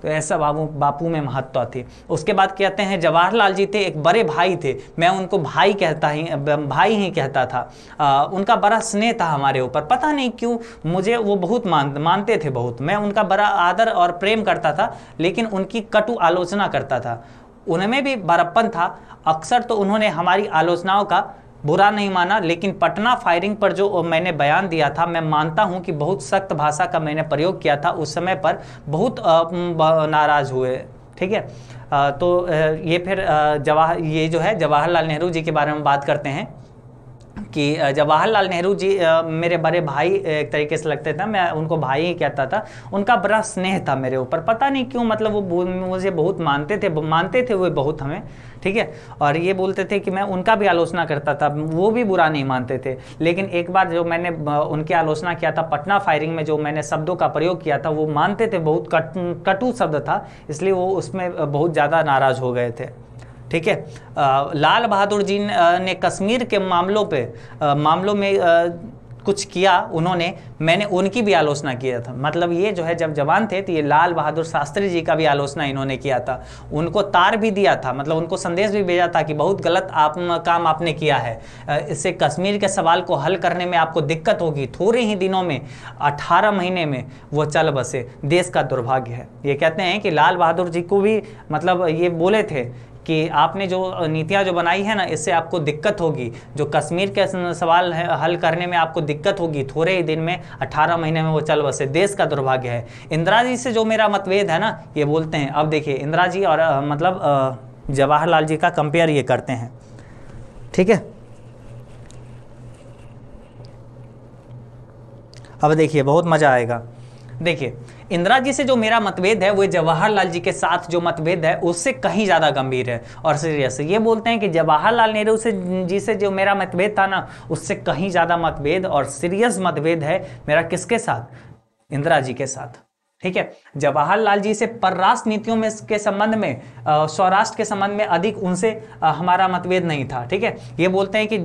तो ऐसा बाबू बापू में महत्व थी। उसके बाद कहते हैं जवाहरलाल जी थे एक बड़े भाई थे। मैं उनको भाई कहता ही भाई ही कहता था। आ, उनका बड़ा स्नेह था हमारे ऊपर। पता नहीं क्यों मुझे वो बहुत मान मानते थे बहुत। मैं उनका बड़ा आदर और प्रेम करता था लेकिन उनकी कटु आलोचना करता था। उनमें भी बड़प्पन था। अक्सर तो उन्होंने हमारी आलोचनाओं का बुरा नहीं माना, लेकिन पटना फायरिंग पर जो मैंने बयान दिया था, मैं मानता हूँ कि बहुत सख्त भाषा का मैंने प्रयोग किया था, उस समय पर बहुत नाराज़ हुए, ठीक है? तो ये फिर जवाहर ये जो है जवाहरलाल नेहरू जी के बारे में बात करते हैं। कि जवाहरलाल नेहरू जी मेरे बड़े भाई एक तरीके से लगते थे, मैं उनको भाई ही कहता था। उनका बड़ा स्नेह था मेरे ऊपर। पता नहीं क्यों मतलब वो मुझे बहुत मानते थे मानते थे वो बहुत हमें, ठीक है? और ये बोलते थे कि मैं उनका भी आलोचना करता था, वो भी बुरा नहीं मानते थे। लेकिन एक बार जो मैंने उनकी आलोचना किया था, पटना फायरिंग में जो मैंने शब्दों का प्रयोग किया था, वो मानते थे, बहुत कटु शब्द था, इसलिए वो उसमें बहुत ज़्यादा नाराज़ हो गए थे। ठीक है? लाल बहादुर जी ने कश्मीर के मामलों पे आ, मामलों में आ, कुछ किया उन्होंने मैंने उनकी भी आलोचना किया था। मतलब ये जो है जब जवान थे तो ये लाल बहादुर शास्त्री जी का भी आलोचना इन्होंने किया था। उनको तार भी दिया था मतलब उनको संदेश भी भेजा था कि बहुत गलत आप काम आपने किया है। इससे कश्मीर के सवाल को हल करने में आपको दिक्कत होगी। थोड़े ही दिनों में अठारह महीने में वो चल बसे। देश का दुर्भाग्य है। ये कहते हैं कि लाल बहादुर जी को भी मतलब ये बोले थे कि आपने जो नीतियाँ जो बनाई है ना, इससे आपको दिक्कत होगी। जो कश्मीर के सवाल हल करने में आपको दिक्कत होगी, थोड़े ही दिन में 18 महीने में वो चल बसे। देश का दुर्भाग्य है। इंदिरा जी से जो मेरा मतभेद है ना, ये बोलते हैं। अब देखिए, इंदिरा जी और मतलब जवाहरलाल जी का कंपेयर ये करते हैं। ठीक है? अब देखिए, बहुत मज़ा आएगा। देखिए इंदिरा जी से जो मेरा मतभेद है, वो जवाहरलाल जी के साथ जो मतभेद है, उससे कहीं ज़्यादा गंभीर है। और सीरियस ये बोलते हैं कि जवाहरलाल नेहरू से, जी से जो मेरा मतभेद था ना, उससे कहीं ज़्यादा मतभेद और सीरियस मतभेद है मेरा किसके साथ? इंदिरा जी के साथ। ठीक है? जवाहरलाल जी से परराष्ट्र नीतियों में के संबंध में स्वराष्ट्र के संबंध में अधिक उनसे आ, हमारा मतभेद नहीं था ठीक है? ये बोलते हैं कि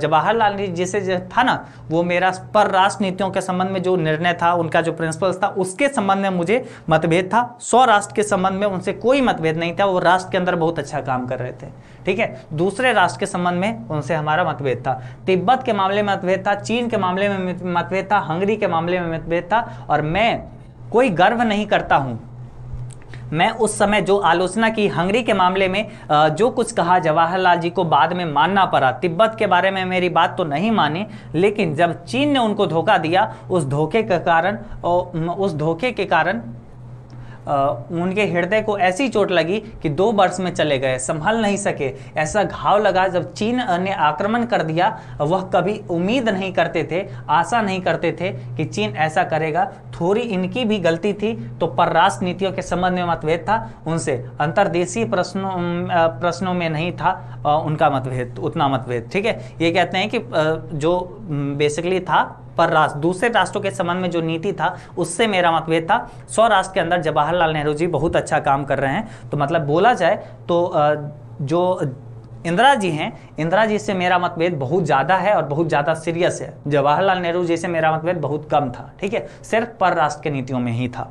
जवाहरलाल जी से था ना वो मेरा परराष्ट्र नीतियों के संबंध में जो निर्णय था उनका जो प्रिंसिपल्स था उसके संबंध में मुझे मतभेद था। स्वराष्ट्र के संबंध में उनसे कोई मतभेद नहीं था वो राष्ट्र के अंदर बहुत अच्छा काम कर रहे थे ठीक है? दूसरे राष्ट्र के संबंध में उनसे हमारा मतभेद था। तिब्बत के मामले में मतभेद था चीन के मामले में मतभेद था हंगरी के मामले में मतभेद था और मैं कोई गर्व नहीं करता हूँ। मैं उस समय जो आलोचना की, हंगरी के मामले में जो कुछ कहा जवाहरलाल जी को बाद में मानना पड़ा। तिब्बत के बारे में मेरी बात तो नहीं माने, लेकिन जब चीन ने उनको धोखा दिया, उस धोखे के कारण उस धोखे के कारण उनके हृदय को ऐसी चोट लगी कि दो वर्ष में चले गए, संभल नहीं सके। ऐसा घाव लगा जब चीन ने आक्रमण कर दिया, वह कभी उम्मीद नहीं करते थे, आशा नहीं करते थे कि चीन ऐसा करेगा। थोड़ी इनकी भी गलती थी तो परराष्ट्र नीतियों के संबंध में मतभेद था। उनसे अंतर्देशीय प्रश्नों प्रश्नों में नहीं था उनका मतभेद, उतना मतभेद, ठीक है? ये कहते हैं कि जो बेसिकली था पर राष्ट्र, दूसरे राष्ट्रों के संबंध में जो नीति था, उससे मेरा मतभेद था। सौ राष्ट्र के अंदर जवाहरलाल नेहरू जी बहुत अच्छा काम कर रहे हैं तो मतलब बोला जाए तो जो इंदिरा जी हैं, इंदिरा जी से मेरा मतभेद बहुत ज़्यादा है और बहुत ज़्यादा सीरियस है। जवाहरलाल नेहरू जी से मेरा मतभेद बहुत कम था, ठीक है? सिर्फ़ पर राष्ट्र की नीतियों में ही था।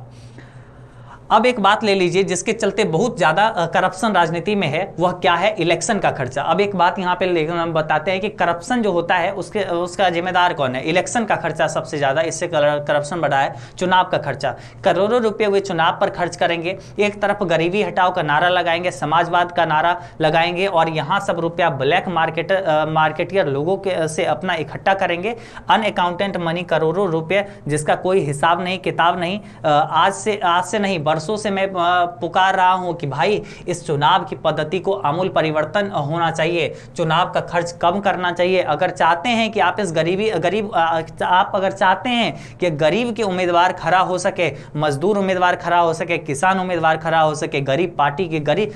अब एक बात ले लीजिए, जिसके चलते बहुत ज़्यादा करप्शन राजनीति में है, वह क्या है? इलेक्शन का खर्चा। अब एक बात यहाँ पे हम बताते हैं कि करप्शन जो होता है, उसके उसका जिम्मेदार कौन है? इलेक्शन का खर्चा सबसे ज़्यादा, इससे करप्शन बढ़ा है, चुनाव का खर्चा। करोड़ों रुपये हुए चुनाव पर खर्च करेंगे, एक तरफ़ गरीबी हटाओ का नारा लगाएँगे, समाजवाद का नारा लगाएँगे, और यहाँ सब रुपया ब्लैक मार्केट मार्केटियर लोगों के से अपना इकट्ठा करेंगे। अन अकाउंटेंट मनी करोड़ों रुपये, जिसका कोई हिसाब नहीं, किताब नहीं आज से आज से नहीं वर्ष वर्षों से मैं पुकार रहा हूँ कि भाई इस चुनाव की पद्धति को आमूल परिवर्तन होना चाहिए। चुनाव का खर्च कम करना चाहिए। अगर चाहते हैं कि आप इस गरीबी गरीब आप अगर चाहते हैं कि गरीब के उम्मीदवार खड़ा हो सके मजदूर उम्मीदवार खड़ा हो सके किसान उम्मीदवार खड़ा हो सके गरीब पार्टी की गरीब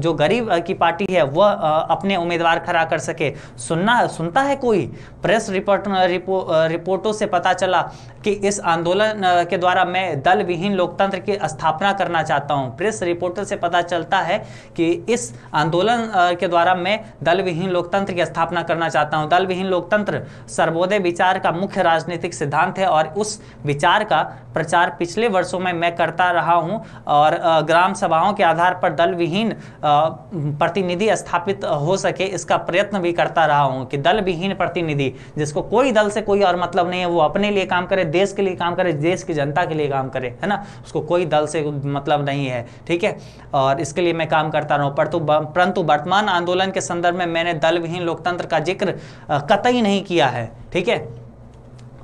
जो गरीब की पार्टी है वह अपने उम्मीदवार खड़ा कर सके। सुनना सुनता है कोई? प्रेस रिपोर्ट रिपो, रिपोर्टों से पता चला कि इस आंदोलन के द्वारा मैं दल विहीन लोकतंत्र की स्थापना स्थापना करना चाहता हूँ। प्रेस रिपोर्टर से पता चलता है कि इस आंदोलन के द्वारा मैं दल विहीन लोकतंत्र की स्थापना करना चाहता हूँ। दल विहीन लोकतंत्र सर्वोदय विचार का मुख्य राजनीतिक सिद्धांत है और उस विचार का प्रचार पिछले वर्षों में मैं करता रहा हूँ और ग्राम सभाओं के आधार पर दल विहीन प्रतिनिधि स्थापित हो सके इसका प्रयत्न भी करता रहा हूँ कि दल विहीन प्रतिनिधि, जिसको कोई दल से कोई और मतलब नहीं है, वो अपने लिए काम करे, देश के लिए काम करे, देश की जनता के लिए काम करे, है ना? उसको कोई दल से मतलब नहीं है, ठीक है? और इसके लिए मैं काम करता रहा। परंतु परंतु वर्तमान आंदोलन के संदर्भ में मैंने दलविहीन लोकतंत्र का ज़िक्र कतई नहीं किया है, ठीक है?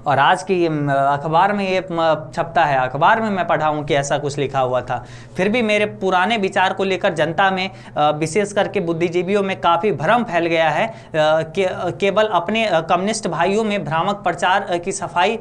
और आज की अखबार में ये छपता है। अखबार में मैं पढ़ा हूँ कि ऐसा कुछ लिखा हुआ था। फिर भी मेरे पुराने विचार को लेकर जनता में विशेष करके बुद्धिजीवियों में काफ़ी भ्रम फैल गया है। के, केवल अपने कम्युनिस्ट भाइयों में भ्रामक प्रचार की सफ़ाई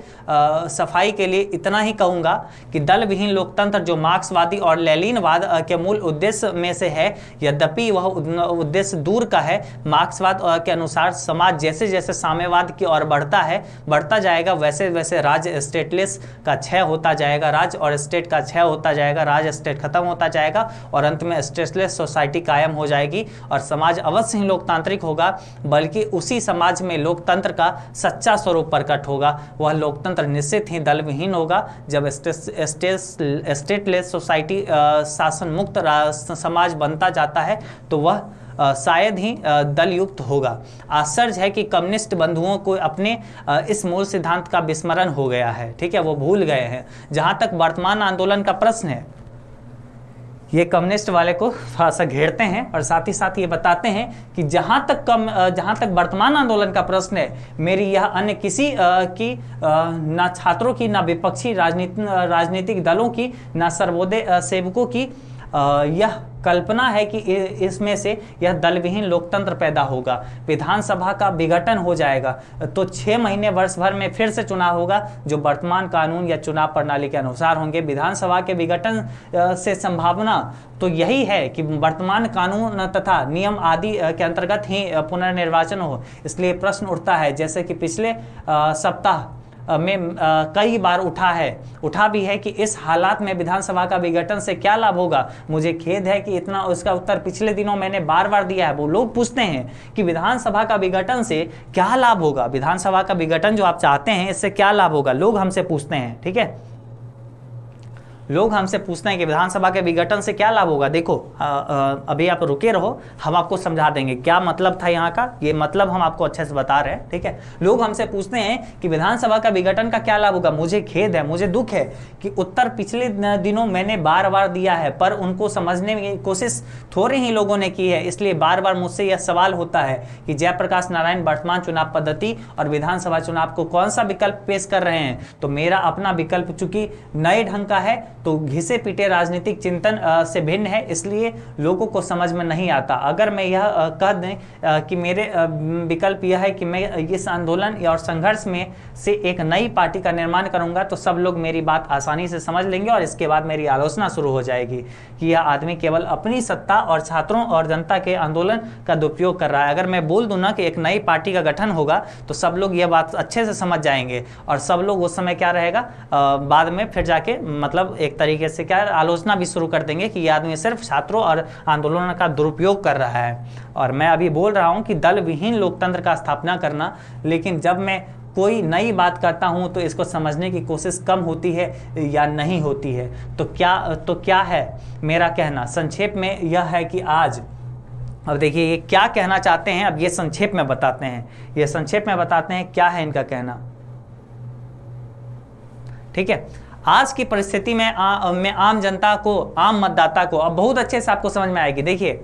सफ़ाई के लिए इतना ही कहूँगा कि दल विहीन लोकतंत्र जो मार्क्सवादी और लैलीनवाद के मूल उद्देश्य में से है यद्यपि वह उद्देश्य दूर का है मार्क्सवाद के अनुसार समाज जैसे जैसे साम्यवाद की ओर बढ़ता है बढ़ता जाएगा जाएगा, वैसे वैसे राज्य स्टेटलेस का क्षय होता जाएगा राज्य और स्टेट का क्षय होता जाएगा राज्य स्टेट खत्म होता जाएगा और अंत में स्टेटलेस सोसाइटी कायम हो जाएगी और समाज अवश्य ही लोकतांत्रिक होगा, बल्कि उसी समाज में लोकतंत्र का सच्चा स्वरूप प्रकट होगा। वह लोकतंत्र निश्चित ही दलविहीन होगा। जब स्टेटलेस सोसाइटी शासन मुक्त समाज बनता जाता है तो वह शायद ही दल युक्त होगा। आश्चर्य है कि कम्युनिस्ट बंधुओं को अपने इस मूल सिद्धांत का विस्मरण हो गया है। ठीक है, वो भूल गए हैं। जहाँ तक वर्तमान आंदोलन का प्रश्न है, ये कम्युनिस्ट वाले को थोड़ा सा घेरते हैं और साथ ही साथ ये बताते हैं कि जहाँ तक कम जहाँ तक वर्तमान आंदोलन का प्रश्न है, मेरी यह अन्य किसी की ना छात्रों की, ना विपक्षी राजनीति राजनीतिक दलों की, ना सर्वोदय सेवकों की यह कल्पना है कि इसमें से यह दलविहीन लोकतंत्र पैदा होगा। विधानसभा का विघटन हो जाएगा तो छह महीने वर्ष भर में फिर से चुनाव होगा, जो वर्तमान कानून या चुनाव प्रणाली के अनुसार होंगे। विधानसभा के विघटन से संभावना तो यही है कि वर्तमान कानून तथा नियम आदि के अंतर्गत ही पुनर्निर्वाचन हो। इसलिए प्रश्न उठता है, जैसे कि पिछले सप्ताह में कई बार उठा है। उठा भी है कि इस हालात में विधानसभा का विघटन से क्या लाभ होगा? मुझे खेद है कि इतना उसका उत्तर पिछले दिनों मैंने बार बार दिया है। वो लोग पूछते हैं कि विधानसभा का विघटन से क्या लाभ होगा? विधानसभा का विघटन जो आप चाहते हैं, इससे क्या लाभ होगा? लोग हमसे पूछते हैं, ठीक है? लोग हमसे पूछते हैं कि विधानसभा के विघटन से क्या लाभ होगा? देखो आ, आ, अभी आप रुके रहो हम आपको समझा देंगे। क्या मतलब था यहाँ का? ये मतलब हम आपको अच्छे से बता रहे हैं ठीक है? लोग हमसे पूछते हैं कि विधानसभा का विघटन का क्या लाभ होगा? मुझे खेद है मुझे दुख है कि उत्तर पिछले दिनों मैंने बार बार दिया है पर उनको समझने की कोशिश थोड़े ही लोगों ने की है। इसलिए बार बार मुझसे यह सवाल होता है कि जयप्रकाश नारायण वर्तमान चुनाव पद्धति और विधानसभा चुनाव को कौन सा विकल्प पेश कर रहे हैं? तो मेरा अपना विकल्प चूँकि नए ढंग का है तो घिसे पीटे राजनीतिक चिंतन से भिन्न है, इसलिए लोगों को समझ में नहीं आता। अगर मैं यह कह दें कि मेरे विकल्प यह है कि मैं इस आंदोलन और संघर्ष में से एक नई पार्टी का निर्माण करूँगा तो सब लोग मेरी बात आसानी से समझ लेंगे और इसके बाद मेरी आलोचना शुरू हो जाएगी कि यह आदमी केवल अपनी सत्ता और छात्रों और जनता के आंदोलन का दुरुपयोग कर रहा है। अगर मैं बोल दूँ ना कि एक नई पार्टी का गठन होगा तो सब लोग यह बात अच्छे से समझ जाएँगे और सब लोग उस समय क्या रहेगा? बाद में फिर जाके मतलब एक तरीके से क्या आलोचना भी शुरू कर देंगे कि ये आदमी सिर्फ़ छात्रों और आंदोलन का दुरुपयोग कर रहा है। और मैं अभी बोल रहा हूँ कि दल विहीन लोकतंत्र का स्थापना करना, लेकिन जब मैं कोई नई बात करता हूँ तो इसको समझने की कोशिश कम होती है या नहीं होती है। तो क्या तो क्या है मेरा कहना? संक्षेप में यह है कि आज, अब देखिए, ये क्या कहना चाहते हैं, अब ये संक्षेप में बताते हैं। ये संक्षेप में बताते हैं क्या है इनका कहना। ठीक है? आज की परिस्थिति में आ, में आम जनता को आम मतदाता को अब बहुत अच्छे से आपको समझ में आएगी। देखिए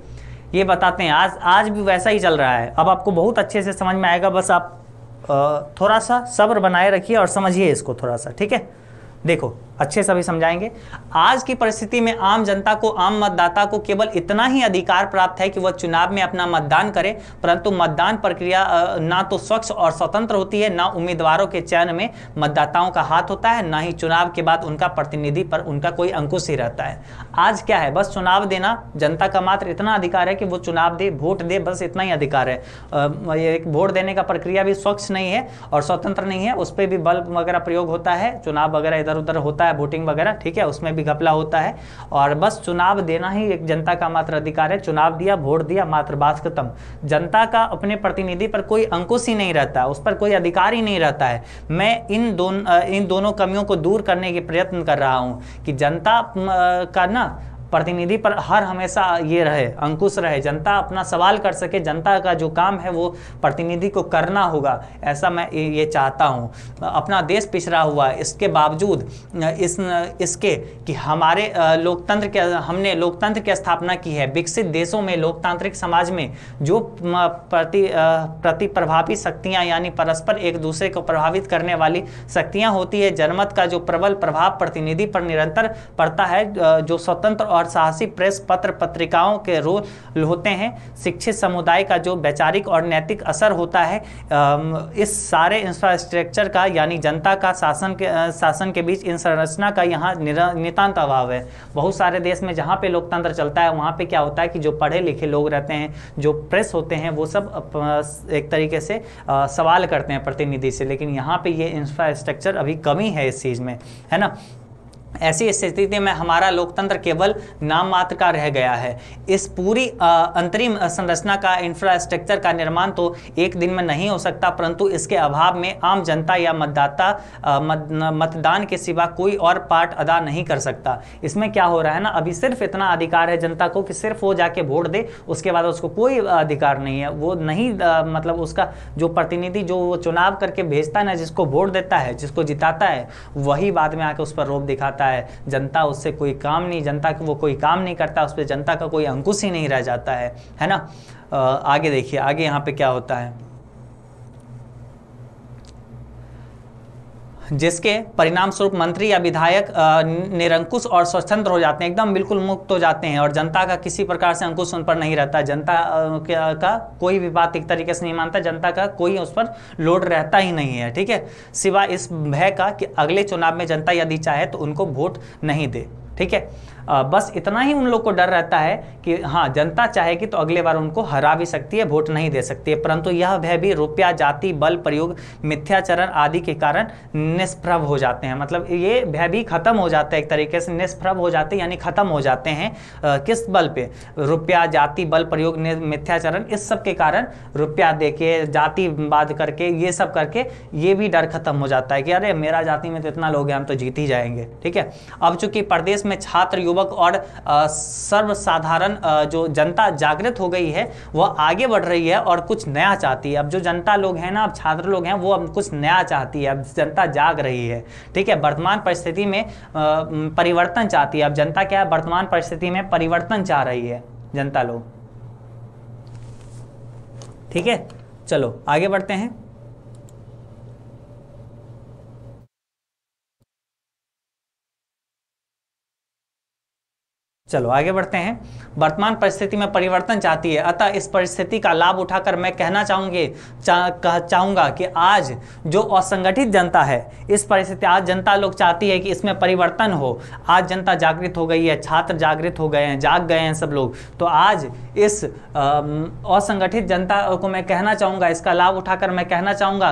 ये बताते हैं आज आज भी वैसा ही चल रहा है। अब आपको बहुत अच्छे से समझ में आएगा बस आप थोड़ा सा सब्र बनाए रखिए और समझिए इसको थोड़ा सा ठीक है? देखो अच्छे से भी समझाएँगे। आज की परिस्थिति में आम जनता को, आम मतदाता को केवल इतना ही अधिकार प्राप्त है कि वह चुनाव में अपना मतदान करे, परंतु मतदान प्रक्रिया ना तो स्वच्छ और स्वतंत्र होती है, ना उम्मीदवारों के चयन में मतदाताओं का हाथ होता है, ना ही चुनाव के बाद उनका प्रतिनिधि पर उनका कोई अंकुश ही रहता है। आज क्या है? बस चुनाव देना, जनता का मात्र इतना अधिकार है कि वो चुनाव दे, वोट दे, बस इतना ही अधिकार है। वोट देने का प्रक्रिया भी स्वच्छ नहीं है और स्वतंत्र नहीं है, उस पर भी बल वगैरह प्रयोग होता है, चुनाव वगैरह इधर उधर होता है है वोटिंग वगैरह, ठीक है, उसमें भी घपला होता है। और बस चुनाव देना ही एक जनता का मात्र अधिकार है। चुनाव दिया, वोट दिया, मात्र बात खत्म। जनता का अपने प्रतिनिधि पर कोई अंकुश ही नहीं रहता, उस पर कोई अधिकार ही नहीं रहता है। मैं इन दोनों इन दोनों कमियों को दूर करने के प्रयत्न कर रहा हूँ कि जनता का ना प्रतिनिधि पर हर हमेशा ये रहे, अंकुश रहे, जनता अपना सवाल कर सके, जनता का जो काम है वो प्रतिनिधि को करना होगा, ऐसा मैं ये चाहता हूँ। अपना देश पिछड़ा हुआ इसके बावजूद, इस, इसके कि हमारे लोकतंत्र के, हमने लोकतंत्र की स्थापना की है, विकसित देशों में, लोकतांत्रिक समाज में, जो प्रति प्रति प्रभावी शक्तियाँ, यानी परस्पर एक दूसरे को प्रभावित करने वाली शक्तियाँ होती है, जनमत का जो प्रबल प्रभाव प्रतिनिधि पर निरंतर पड़ता है जो स्वतंत्र और और साहसी प्रेस पत्र पत्रिकाओं के रोल होते हैं। शिक्षित समुदाय का जो वैचारिक और नैतिक असर होता है इस सारे इंफ्रास्ट्रक्चर का, यानी जनता का, शासन के शासन के बीच इन संरचना का यहाँ नितान्त अभाव है। बहुत सारे देश में जहाँ पे लोकतंत्र चलता है, वहाँ पे क्या होता है कि जो पढ़े लिखे लोग रहते हैं, जो प्रेस होते हैं, वो सब एक तरीके से सवाल करते हैं प्रतिनिधि से। लेकिन यहाँ पे ये इंफ्रास्ट्रक्चर अभी कमी है इस चीज़ में, है ना? ऐसी स्थिति में हमारा लोकतंत्र केवल नाम मात्र का रह गया है। इस पूरी अंतरिम संरचना का इंफ्रास्ट्रक्चर का निर्माण तो एक दिन में नहीं हो सकता परंतु इसके अभाव में आम जनता या मतदाता मत, मतदान के सिवा कोई और पार्ट अदा नहीं कर सकता। इसमें क्या हो रहा है ना अभी सिर्फ़ इतना अधिकार है जनता को कि सिर्फ़ वो जाके वोट दे उसके बाद उसको कोई अधिकार नहीं है। वो नहीं मतलब उसका जो प्रतिनिधि जो वो चुनाव करके भेजता है ना जिसको वोट देता है जिसको जिताता है वही बाद में आके उस पर रोप दिखाता जाता है, जनता उससे कोई काम नहीं, जनता वो कोई काम नहीं करता, उस पर जनता का कोई अंकुश ही नहीं रह जाता है है ना? आगे देखिए, आगे यहाँ पे क्या होता है? जिसके परिणाम स्वरूप मंत्री या विधायक निरंकुश और स्वतंत्र हो जाते हैं, एकदम बिल्कुल मुक्त हो जाते हैं और जनता का किसी प्रकार से अंकुश उन पर नहीं रहता। जनता का कोई भी बात एक तरीके से नहीं मानता, जनता का कोई उस पर लोड रहता ही नहीं है, ठीक है? सिवा इस भय का कि अगले चुनाव में जनता यदि चाहे तो उनको वोट नहीं दे, ठीक है? बस इतना ही उन लोग को डर रहता है कि हाँ जनता चाहेगी तो अगले बार उनको हरा भी सकती है, वोट नहीं दे सकती है। परंतु यह भय भी रुपया, जाति, बल प्रयोग, मिथ्याचरण आदि के कारण निष्प्रभ हो जाते हैं। मतलब ये भय भी खत्म हो जाता है एक तरीके से, निष्प्रभ हो जाते हैं, यानी खत्म हो जाते हैं। किस बल पे? रुपया, जाति, बल प्रयोग मिथ्याचरण, इस सब के कारण रुपया दे के जाति बात करके, ये सब करके ये भी डर खत्म हो जाता है कि, अरे, मेरा जाति में तो इतना लोग हैं, हम तो जीत ही जाएँगे। ठीक है? अब चूँकि प्रदेश में छात्र युवक और सर्वसाधारण जो जनता जागृत हो गई है, वह आगे बढ़ रही है और कुछ नया चाहती है। अब जो जनता लोग हैं ना, अब छात्र लोग हैं, वो अब कुछ नया चाहती है, अब जनता जाग रही है। ठीक है, वर्तमान परिस्थिति में, परिवर्तन चाहती है। अब जनता क्या है? वर्तमान परिस्थिति में परिवर्तन चाह रही है जनता लोग। ठीक है, चलो, आगे बढ़ते हैं। चलो आगे बढ़ते हैं। वर्तमान परिस्थिति में परिवर्तन चाहती है। अतः इस परिस्थिति का लाभ उठाकर मैं कहना चाहूँगी चा, चाहूँगा कि आज जो असंगठित जनता है इस परिस्थिति आज जनता लोग चाहती है कि इसमें परिवर्तन हो। आज जनता जागृत हो गई है छात्र जागृत हो गए हैं जाग गए हैं सब लोग। तो आज इस असंगठित जनता को मैं कहना चाहूँगा, इसका लाभ उठाकर मैं कहना चाहूँगा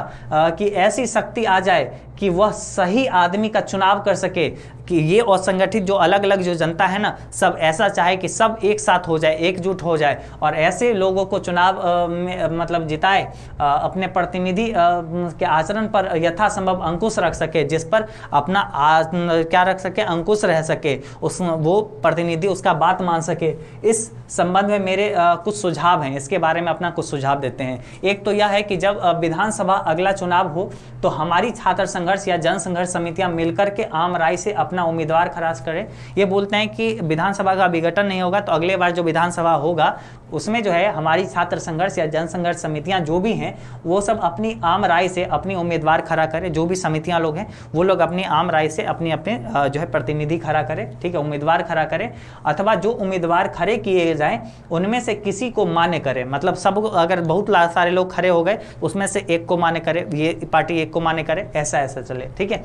कि ऐसी शक्ति आ जाए कि वह सही आदमी का चुनाव कर सके, कि ये असंगठित जो अलग अलग जो जनता है ना, सब ऐसा चाहे कि सब एक साथ हो जाए, एकजुट हो जाए, और ऐसे लोगों को चुनाव में मतलब जिताए अपने प्रतिनिधि के आचरण पर यथासंभव अंकुश रख सके, जिस पर अपना क्या रख सके, अंकुश रह सके, उस, वो प्रतिनिधि उसका बात मान सके। इस संबंध में मेरे आ, कुछ सुझाव हैं इसके बारे में अपना कुछ सुझाव देते हैं। एक तो यह है कि जब विधानसभा अगला चुनाव हो तो हमारी छात्र संघर्ष या जन संघर्ष समितियाँ मिलकर के आम राय से अपना उम्मीदवार खराज करें। ये बोलते हैं कि विधानसभा का विघटन नहीं होगा तो अगले बार जो विधानसभा होगा उसमें जो है हमारी छात्र संघर्ष या जन संघर्ष समितियाँ जो भी हैं वो सब अपनी आम राय से अपनी उम्मीदवार खड़ा करें। जो भी समितियाँ लोग हैं वो लोग अपनी आम राय से अपने अपने जो है प्रतिनिधि खड़ा करें ठीक है उम्मीदवार खड़ा करें। अथवा जो उम्मीदवार खड़े किए जाएँ उनमें से किसी को मान्य करे। मतलब सब अगर बहुत सारे लोग खड़े हो गए, उसमें से एक को मान्य करे, ये पार्टी एक को मान्य करे ऐसा ऐसा चले। ठीक है?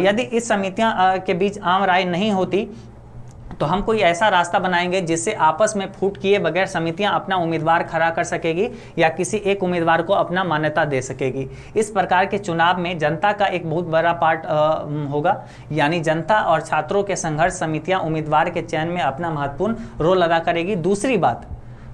यदि इस समितियाँ के बीच आम राय नहीं होती तो हम कोई ऐसा रास्ता बनाएँगे जिससे आपस में फूट किए बगैर समितियाँ अपना उम्मीदवार खड़ा कर सकेगी या किसी एक उम्मीदवार को अपना मान्यता दे सकेगी। इस प्रकार के चुनाव में जनता का एक बहुत बड़ा पार्ट होगा। यानी जनता और छात्रों के संघर्ष समितियाँ उम्मीदवार के चयन में अपना महत्वपूर्ण रोल अदा करेगी। दूसरी बात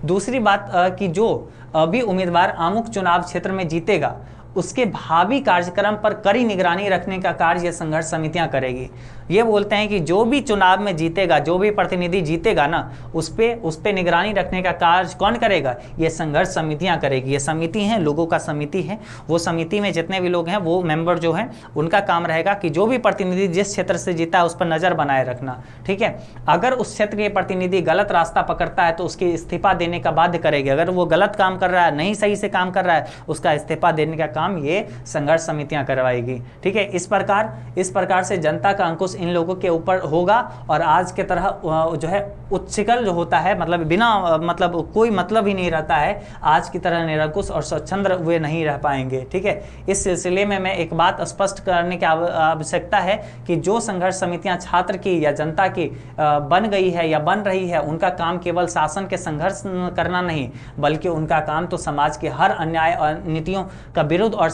दूसरी बात कि जो अभी उम्मीदवार आमुख चुनाव क्षेत्र में जीतेगा, उसके भावी कार्यक्रम पर कड़ी निगरानी रखने का कार्य संघर्ष समितियाँ करेगी। ये बोलते हैं कि जो भी चुनाव में जीतेगा, जो भी प्रतिनिधि जीतेगा ना, उस पर उस पर निगरानी रखने का कार्य कौन करेगा? ये संघर्ष समितियाँ करेगी। ये समिति हैं, लोगों का समिति है। वो समिति में जितने भी लोग हैं, वो मेंबर जो हैं, उनका काम रहेगा कि जो भी प्रतिनिधि जिस क्षेत्र से जीता है, उस पर नज़र बनाए रखना। ठीक है? अगर उस क्षेत्र के प्रतिनिधि गलत रास्ता पकड़ता है तो उसकी इस्तीफा देने का बाध्य करेगी। अगर वो गलत काम कर रहा है, नहीं सही से काम कर रहा है, उसका इस्तीफा देने का काम ये संघर्ष समितियाँ करवाएगी। ठीक है? इस प्रकार इस प्रकार से जनता का अंकुश इन लोगों के ऊपर होगा और आज के तरह जो है उच्छिकल जो होता है मतलब बिना मतलब कोई मतलब ही नहीं रहता है, आज की तरह निरंकुश और स्वच्छंद वे नहीं रह पाएँगे, ठीक है? इस सिलसिले में मैं एक बात स्पष्ट करने की आवश्यकता है कि जो संघर्ष समितियाँ छात्र की या जनता की बन गई है या बन रही है, उनका काम केवल शासन के संघर्ष करना नहीं, बल्कि उनका काम तो समाज के हर अन्याय और नीतियों का विरुद्ध और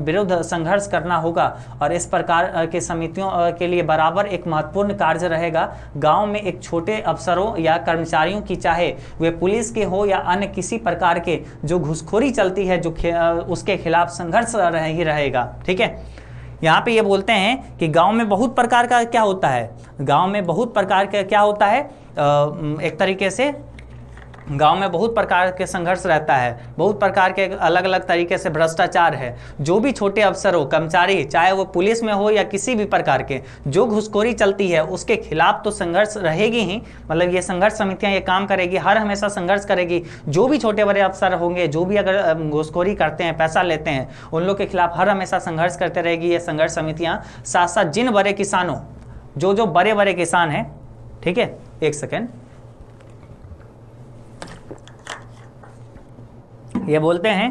विरुद्ध संघर्ष करना होगा और इस प्रकार के समितियों के लिए बराबर एक महत्वपूर्ण कार्य रहेगा। गाँव में एक छोटे अफसरों या कर्मचारियों की, चाहे वे पुलिस के हो या अन्य किसी प्रकार के, जो घुसखोरी चलती है, जो उसके खिलाफ संघर्ष रहे, ही रहेगा। ठीक है? यहाँ पे ये बोलते हैं कि गाँव में बहुत प्रकार का क्या होता है? गाँव में बहुत प्रकार का क्या होता है? एक तरीके से गाँव में बहुत प्रकार के संघर्ष रहता है, बहुत प्रकार के अलग अलग तरीके से भ्रष्टाचार है। जो भी छोटे अफसर हो, कर्मचारी, चाहे वो पुलिस में हो या किसी भी प्रकार के, जो घुसखोरी चलती है, उसके खिलाफ तो संघर्ष रहेगी ही। मतलब ये संघर्ष समितियाँ ये काम करेगी, हर हमेशा संघर्ष करेगी। जो भी छोटे बड़े अफसर होंगे, जो भी अगर घुसखोरी करते हैं, पैसा लेते हैं, उन लोग के खिलाफ हर हमेशा संघर्ष करते रहेगी ये संघर्ष समितियाँ। साथ साथ जिन बड़े किसानों जो जो बड़े बड़े किसान हैं, ठीक है, एक सेकेंड। ये बोलते हैं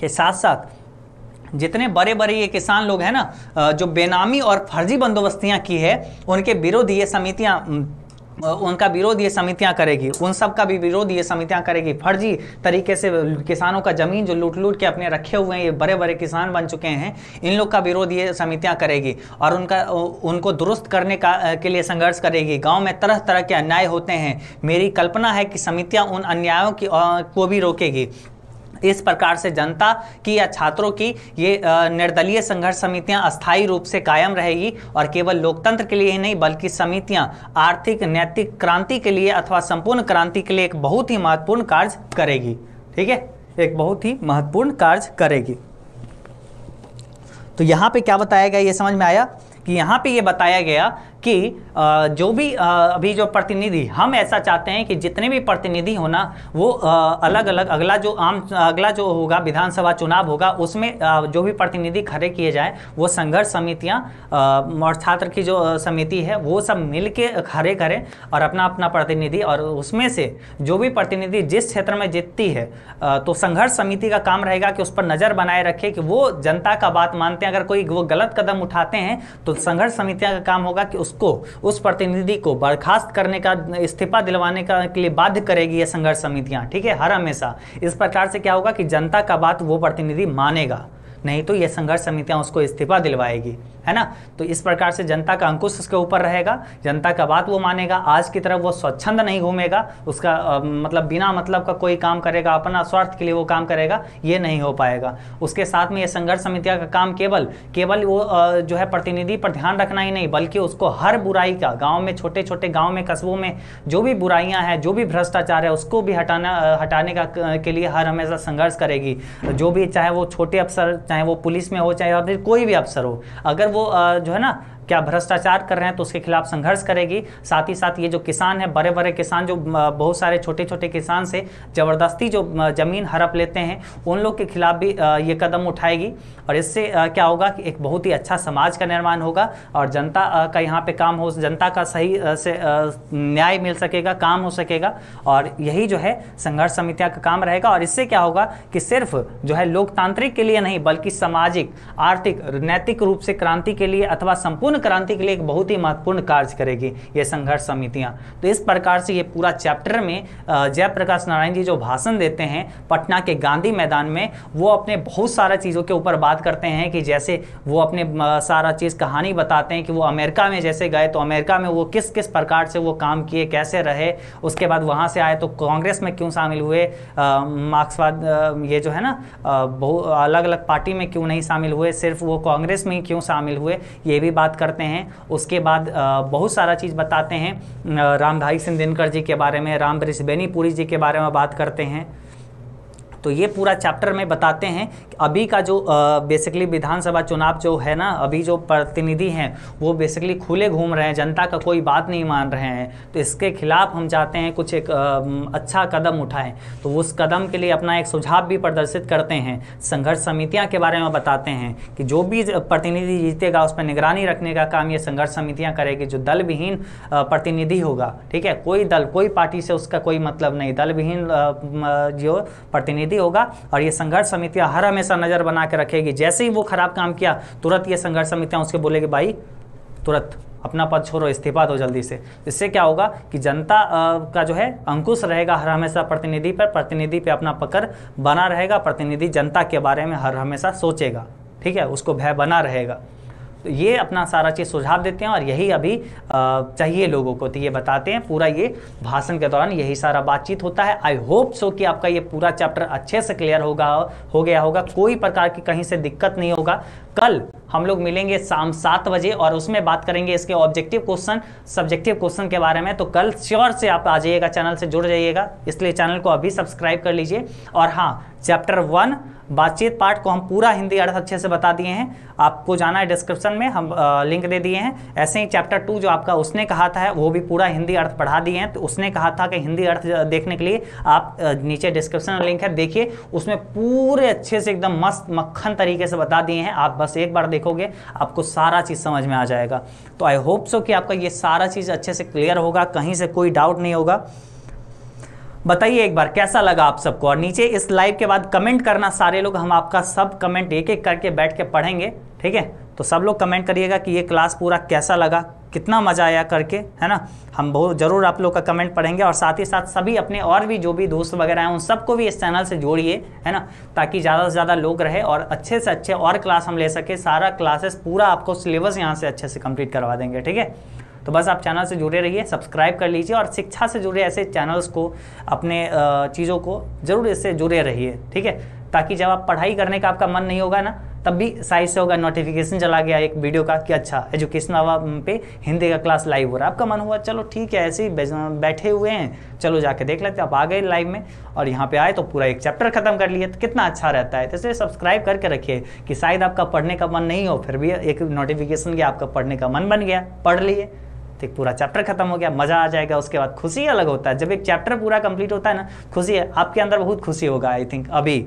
कि साथ साथ जितने बड़े बड़े ये किसान लोग हैं ना जो बेनामी और फर्जी बंदोबस्तियाँ की है, उनके विरोध ये समितियाँ उनका विरोध ये समितियाँ करेगी, उन सब का भी विरोध ये समितियाँ करेगी। फर्जी तरीके से किसानों का ज़मीन जो लूट लूट के अपने रखे हुए हैं, ये बड़े बड़े किसान बन चुके हैं, इन लोग का विरोध ये समितियाँ करेगी और उनका उनको दुरुस्त करने का के लिए संघर्ष करेगी। गाँव में तरह तरह के अन्याय होते हैं। मेरी कल्पना है कि समितियाँ उन अन्यायों की को भी रोकेगी। इस प्रकार से जनता की या छात्रों की ये निर्दलीय संघर्ष समितियाँ अस्थायी रूप से कायम रहेगी और केवल लोकतंत्र के लिए ही नहीं, बल्कि समितियाँ आर्थिक, नैतिक क्रांति के लिए अथवा संपूर्ण क्रांति के लिए एक बहुत ही महत्वपूर्ण कार्य करेगी। ठीक है? एक बहुत ही महत्वपूर्ण कार्य करेगी। तो यहाँ पे क्या बताया गया, ये समझ में आया कि यहाँ पे ये बताया गया कि जो भी अभी जो प्रतिनिधि, हम ऐसा चाहते हैं कि जितने भी प्रतिनिधि होना वो अलग अलग अगला जो आम, अगला जो होगा, विधानसभा चुनाव होगा, उसमें जो भी प्रतिनिधि खड़े किए जाए, वो संघर्ष समितियाँ और छात्र की जो समिति है, वो सब मिल के खड़े करें और अपना अपना प्रतिनिधि और उसमें से जो भी प्रतिनिधि जिस क्षेत्र में जीतती है तो संघर्ष समिति का काम रहेगा कि उस पर नज़र बनाए रखे कि वो जनता का बात मानते हैं। अगर कोई वो गलत कदम उठाते हैं तो संघर्ष समितियाँ का काम होगा कि उस उसको, उस प्रतिनिधि को बर्खास्त करने का, इस्तीफा दिलवाने का के लिए बाध्य करेगी ये संघर्ष समितियाँ, ठीक है? हर हमेशा। इस प्रकार से क्या होगा कि जनता का बात वो प्रतिनिधि मानेगा, नहीं तो ये संघर्ष समितियाँ उसको इस्तीफा दिलवाएगी। है ना? तो इस प्रकार से जनता का अंकुश उसके ऊपर रहेगा जनता का बात वो मानेगा आज की तरफ़ वो स्वच्छंद नहीं घूमेगा उसका आ, मतलब बिना मतलब का कोई काम करेगा अपना स्वार्थ के लिए वो काम करेगा ये नहीं हो पाएगा। उसके साथ में ये संघर्ष समितियाँ का काम केवल केवल वो आ, जो है प्रतिनिधि पर ध्यान रखना ही नहीं बल्कि उसको हर बुराई का गाँव में छोटे छोटे गाँव में कस्बों में जो भी बुराइयाँ हैं जो भी भ्रष्टाचार है उसको भी हटाना हटाने का के लिए हर हमेशा संघर्ष करेगी। जो भी चाहे वो छोटे अफसर चाहे वो पुलिस में हो चाहे फिर कोई भी अफसर हो अगर वो जो है ना क्या भ्रष्टाचार कर रहे हैं तो उसके खिलाफ संघर्ष करेगी। साथ ही साथ ये जो किसान है बड़े बड़े किसान, जो बहुत सारे छोटे छोटे किसान से ज़बरदस्ती जो ज़मीन हड़प लेते हैं, उन लोग के खिलाफ भी ये कदम उठाएगी। और इससे क्या होगा कि एक बहुत ही अच्छा समाज का निर्माण होगा और जनता का यहाँ पे काम हो, जनता का सही से न्याय मिल सकेगा, काम हो सकेगा। और यही जो है संघर्ष समितियाँ का काम रहेगा। और इससे क्या होगा कि सिर्फ़ जो है लोकतांत्रिक के लिए नहीं, बल्कि सामाजिक, आर्थिक, नैतिक रूप से क्रांति के लिए अथवा संपूर्ण क्रांति के लिए एक बहुत ही महत्वपूर्ण कार्य करेगी ये संघर्ष समितियाँ। तो इस प्रकार से ये पूरा चैप्टर में जयप्रकाश नारायण जी जो भाषण देते हैं पटना के गांधी मैदान में, वो अपने बहुत सारा चीज़ों के ऊपर बात करते हैं कि जैसे वो अपने सारा चीज़ कहानी बताते हैं कि वो अमेरिका में जैसे गए तो अमेरिका में वो किस किस प्रकार से वो काम किए, कैसे रहे, उसके बाद वहाँ से आए तो कांग्रेस में क्यों शामिल हुए मार्क्सवाद ये जो है ना अलग अलग पार्टी में क्यों नहीं शामिल हुए, सिर्फ़ वो कांग्रेस में ही क्यों शामिल हुए, ये भी बात करते हैं, उसके बाद बहुत सारा चीज़ बताते हैं। रामधारी सिंह दिनकर जी के बारे में, राम बेनीपुरी जी के बारे में बात करते हैं। तो ये पूरा चैप्टर में बताते हैं कि अभी का जो बेसिकली विधानसभा चुनाव जो है ना, अभी जो प्रतिनिधि हैं, वो बेसिकली खुले घूम रहे हैं, जनता का कोई बात नहीं मान रहे हैं। तो इसके खिलाफ हम चाहते हैं कुछ एक अच्छा कदम उठाएँ। तो उस कदम के लिए अपना एक सुझाव भी प्रदर्शित करते हैं। संघर्ष समितियाँ के बारे में बताते हैं कि जो भी प्रतिनिधि जीतेगा, उस पर निगरानी रखने का काम ये संघर्ष समितियाँ करेगी। जो दल विहीन प्रतिनिधि होगा, ठीक है? कोई दल, कोई पार्टी से उसका कोई मतलब नहीं। दल विहीन जो प्रतिनिधि समिति होगा और ये संघर्ष समितियाँ हर हमेशा नज़र बना के रखेगी। जैसे ही वो खराब काम किया, तुरंत ये संघर्ष समितियाँ उसके बोलेगी, भाई, तुरंत अपना पद छोड़ो, इस्तीफा दो जल्दी से। इससे क्या होगा कि जनता का जो है अंकुश रहेगा हर हमेशा प्रतिनिधि पर, प्रतिनिधि पे अपना पकड़ बना रहेगा, प्रतिनिधि जनता के बारे में हर हमेशा सोचेगा। ठीक है? उसको भय बना रहेगा। तो ये अपना सारा चीज़ सुझाव देते हैं और यही अभी चाहिए लोगों को। तो ये बताते हैं, पूरा ये भाषण के दौरान यही सारा बातचीत होता है। आई होप सो कि आपका ये पूरा चैप्टर अच्छे से क्लियर होगा, हो गया होगा। कोई प्रकार की कहीं से दिक्कत नहीं होगा। कल हम लोग मिलेंगे शाम सात बजे और उसमें बात करेंगे इसके ऑब्जेक्टिव क्वेश्चन सब्जेक्टिव क्वेश्चन के बारे में। तो कल श्योर से आप आ जाइएगा चैनल से जुड़ जाइएगा। इसलिए चैनल को अभी सब्सक्राइब कर लीजिए। और हाँ चैप्टर वन बातचीत पार्ट को हम पूरा हिंदी अर्थ अच्छे से बता दिए हैं। आपको जाना है डिस्क्रिप्शन में हम आ, लिंक दे दिए हैं। ऐसे ही चैप्टर टू जो आपका उसने कहा था वो भी पूरा हिंदी अर्थ पढ़ा दिए हैं। तो उसने कहा था कि हिंदी अर्थ देखने के लिए आप नीचे डिस्क्रिप्शन लिंक है देखिए। उसमें पूरे अच्छे से एकदम मस्त मक्खन तरीके से बता दिए हैं। आप बस एक बार देखोगे, आपको सारा चीज़ समझ में आ जाएगा। तो आई होप सो कि आपका ये सारा चीज़ अच्छे से क्लियर होगा, कहीं से कोई डाउट नहीं होगा। बताइए एक बार, कैसा लगा आप सबको? और नीचे इस लाइव के बाद कमेंट करना, सारे लोग, हम आपका सब कमेंट एक एक करके बैठ के पढ़ेंगे, ठीक है? तो सब लोग कमेंट करिएगा कि ये क्लास पूरा कैसा लगा। कितना मज़ा आया करके, है ना? हम बहुत ज़रूर आप लोग का कमेंट पढ़ेंगे और साथ ही साथ सभी अपने और भी जो भी दोस्त वगैरह हैं, उन सबको भी इस चैनल से जोड़िए, है ना? ताकि ज़्यादा से ज़्यादा लोग रहे और अच्छे से अच्छे और क्लास हम ले सके, सारा क्लासेस पूरा आपको सिलेबस यहाँ से अच्छे से कंप्लीट करवा देंगे, ठीक है? तो बस आप चैनल से जुड़े रहिए सब्सक्राइब कर लीजिए और शिक्षा से जुड़े ऐसे चैनल्स को, अपने चीज़ों को ज़रूर इससे जुड़े रहिए, ठीक है? ताकि जब आप पढ़ाई करने का आपका मन नहीं होगा ना, तब भी साइड से होगा नोटिफिकेशन चला गया एक वीडियो का कि अच्छा एजुकेशन वाला पे हिंदी का क्लास लाइव हो रहा है। आपका मन हुआ, चलो ठीक है, ऐसे ही बैठे हुए हैं, चलो जाके देख लेते आप आ गए लाइव में और यहाँ पे आए तो पूरा एक चैप्टर खत्म कर लिए। तो कितना अच्छा रहता है। तो इसलिए सब्सक्राइब करके रखिए कि शायद आपका पढ़ने का मन नहीं हो, फिर भी एक नोटिफिकेशन गया आपका पढ़ने का मन बन गया। पढ़ लिए तो एक पूरा चैप्टर खत्म हो गया, मज़ा आ जाएगा। उसके बाद खुशी अलग होता है। जब एक चैप्टर पूरा कंप्लीट होता है ना, खुशी है, आपके अंदर बहुत खुशी होगा आई थिंक अभी।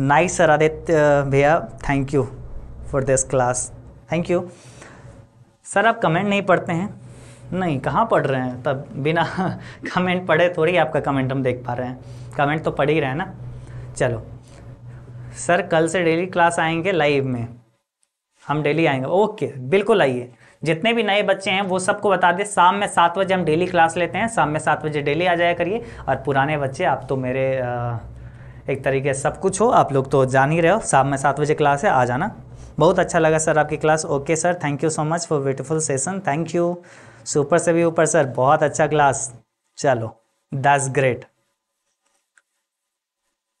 नाइस सर आदित्य भैया thank you for this class thank you sir आप कमेंट नहीं पढ़ते हैं? नहीं, कहाँ पढ़ रहे हैं? तब बिना कमेंट पढ़े थोड़ी आपका कमेंट हम देख पा रहे हैं। कमेंट तो पढ़ ही रहे हैं ना? चलो। सर कल से डेली क्लास आएँगे लाइव में। हम डेली आएँगे। ओके बिल्कुल आइए। जितने भी नए बच्चे हैं, वो सबको बता दें, शाम में सात बजे हम डेली क्लास लेते हैं। शाम में सात बजे डेली आ जाया करिए। और पुराने बच्चे, आप तो मेरे एक तरीके से सब कुछ हो, आप लोग तो जान ही रहे हो। शाम में सात बजे क्लास है, आ जाना। बहुत अच्छा लगा सर आपकी class. Okay sir thank you so much for beautiful session thank you super से भी ऊपर सर, बहुत अच्छा क्लास। चलो दैट्स ग्रेट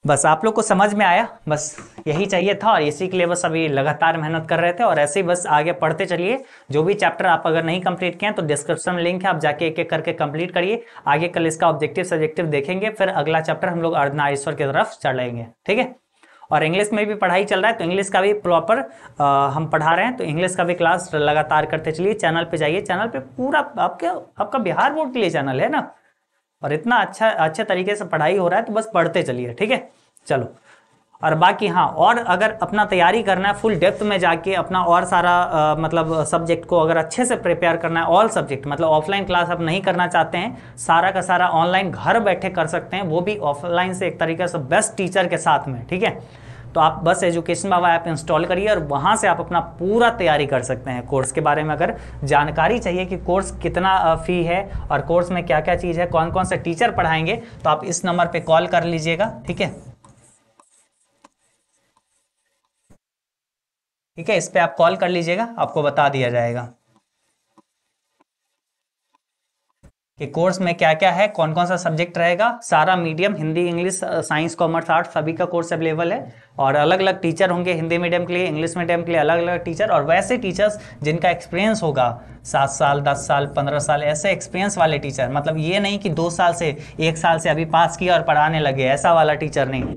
बस आप लोग को समझ में आया? बस यही चाहिए था और इसी के लिए बस अभी लगातार मेहनत कर रहे थे और ऐसे ही बस आगे पढ़ते चलिए। जो भी चैप्टर आप अगर नहीं कंप्लीट किए हैं तो डिस्क्रिप्शन में लिंक है, आप जाके एक एक करके कंप्लीट करिए। आगे कल इसका ऑब्जेक्टिव सब्जेक्टिव देखेंगे, फिर अगला चैप्टर हम लोग अर्धनारीश्वर की तरफ़ चढ़ेंगे ठीक है? और इंग्लिश में भी पढ़ाई चल रहा है तो इंग्लिश का भी प्रॉपर हम पढ़ा रहे हैं तो इंग्लिश का भी क्लास लगातार करते चलिए। चैनल पे जाइए चैनल पे पूरा आपके, आपका बिहार बोर्ड के लिए चैनल है ना? और इतना अच्छा अच्छे तरीके से पढ़ाई हो रहा है तो बस पढ़ते चलिए ठीक है? चलो। और बाकी हाँ और अगर अपना तैयारी करना है फुल डेप्थ में जाके अपना और सारा आ, मतलब सब्जेक्ट को अगर अच्छे से प्रिपेयर करना है ऑल सब्जेक्ट मतलब ऑफलाइन क्लास आप नहीं करना चाहते हैं सारा का सारा ऑनलाइन घर बैठे कर सकते हैं वो भी ऑफलाइन से एक तरीके से बेस्ट टीचर के साथ में ठीक है? तो आप बस एजुकेशन बाबा ऐप इंस्टॉल करिए और वहाँ से आप अपना पूरा तैयारी कर सकते हैं। कोर्स के बारे में अगर जानकारी चाहिए कि कोर्स कितना फ़ी है और कोर्स में क्या क्या चीज़ है कौन कौन से टीचर पढ़ाएँगे तो आप इस नंबर पर कॉल कर लीजिएगा, ठीक है? ठीक है, इस पर आप कॉल कर लीजिएगा, आपको बता दिया जाएगा। कि कोर्स में क्या क्या है कौन कौन सा सब्जेक्ट रहेगा, सारा medium, Hindi, English science, commerce art सभी का कोर्स अवेलेबल है। और अलग अलग टीचर होंगे, हिंदी मीडियम के लिए, इंग्लिश मीडियम के लिए अलग अलग टीचर। और वैसे टीचर्स जिनका एक्सपीरियंस होगा, सात साल, दस साल, पंद्रह साल, ऐसे एक्सपीरियंस वाले टीचर मतलब ये नहीं कि दो साल से, एक साल से अभी पास किया और पढ़ाने लगे, ऐसा वाला टीचर नहीं।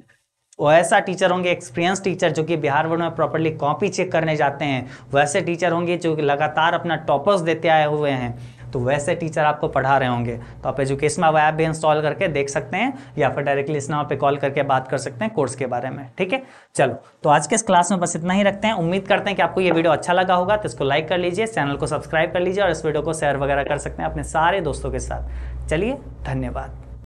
ऐसा टीचर होंगे, एक्सपीरियंस टीचर, जो कि बिहार बोर्ड में प्रॉपरली कॉपी चेक करने जाते हैं। वैसे टीचर होंगे जो लगातार अपना टॉपर्स देते आए हुए हैं। तो वैसे टीचर आपको पढ़ा रहे होंगे। तो आप एजुकेशन अब ऐप भी इंस्टॉल करके देख सकते हैं या फिर डायरेक्टली इस नंबर पर कॉल करके बात कर सकते हैं कोर्स के बारे में, ठीक है? चलो तो आज के इस क्लास में बस इतना ही रखते हैं। उम्मीद करते हैं कि आपको ये वीडियो अच्छा लगा होगा तो इसको लाइक कर लीजिए चैनल को सब्सक्राइब कर लीजिए और इस वीडियो को शेयर वगैरह कर सकते हैं अपने सारे दोस्तों के साथ। चलिए, धन्यवाद।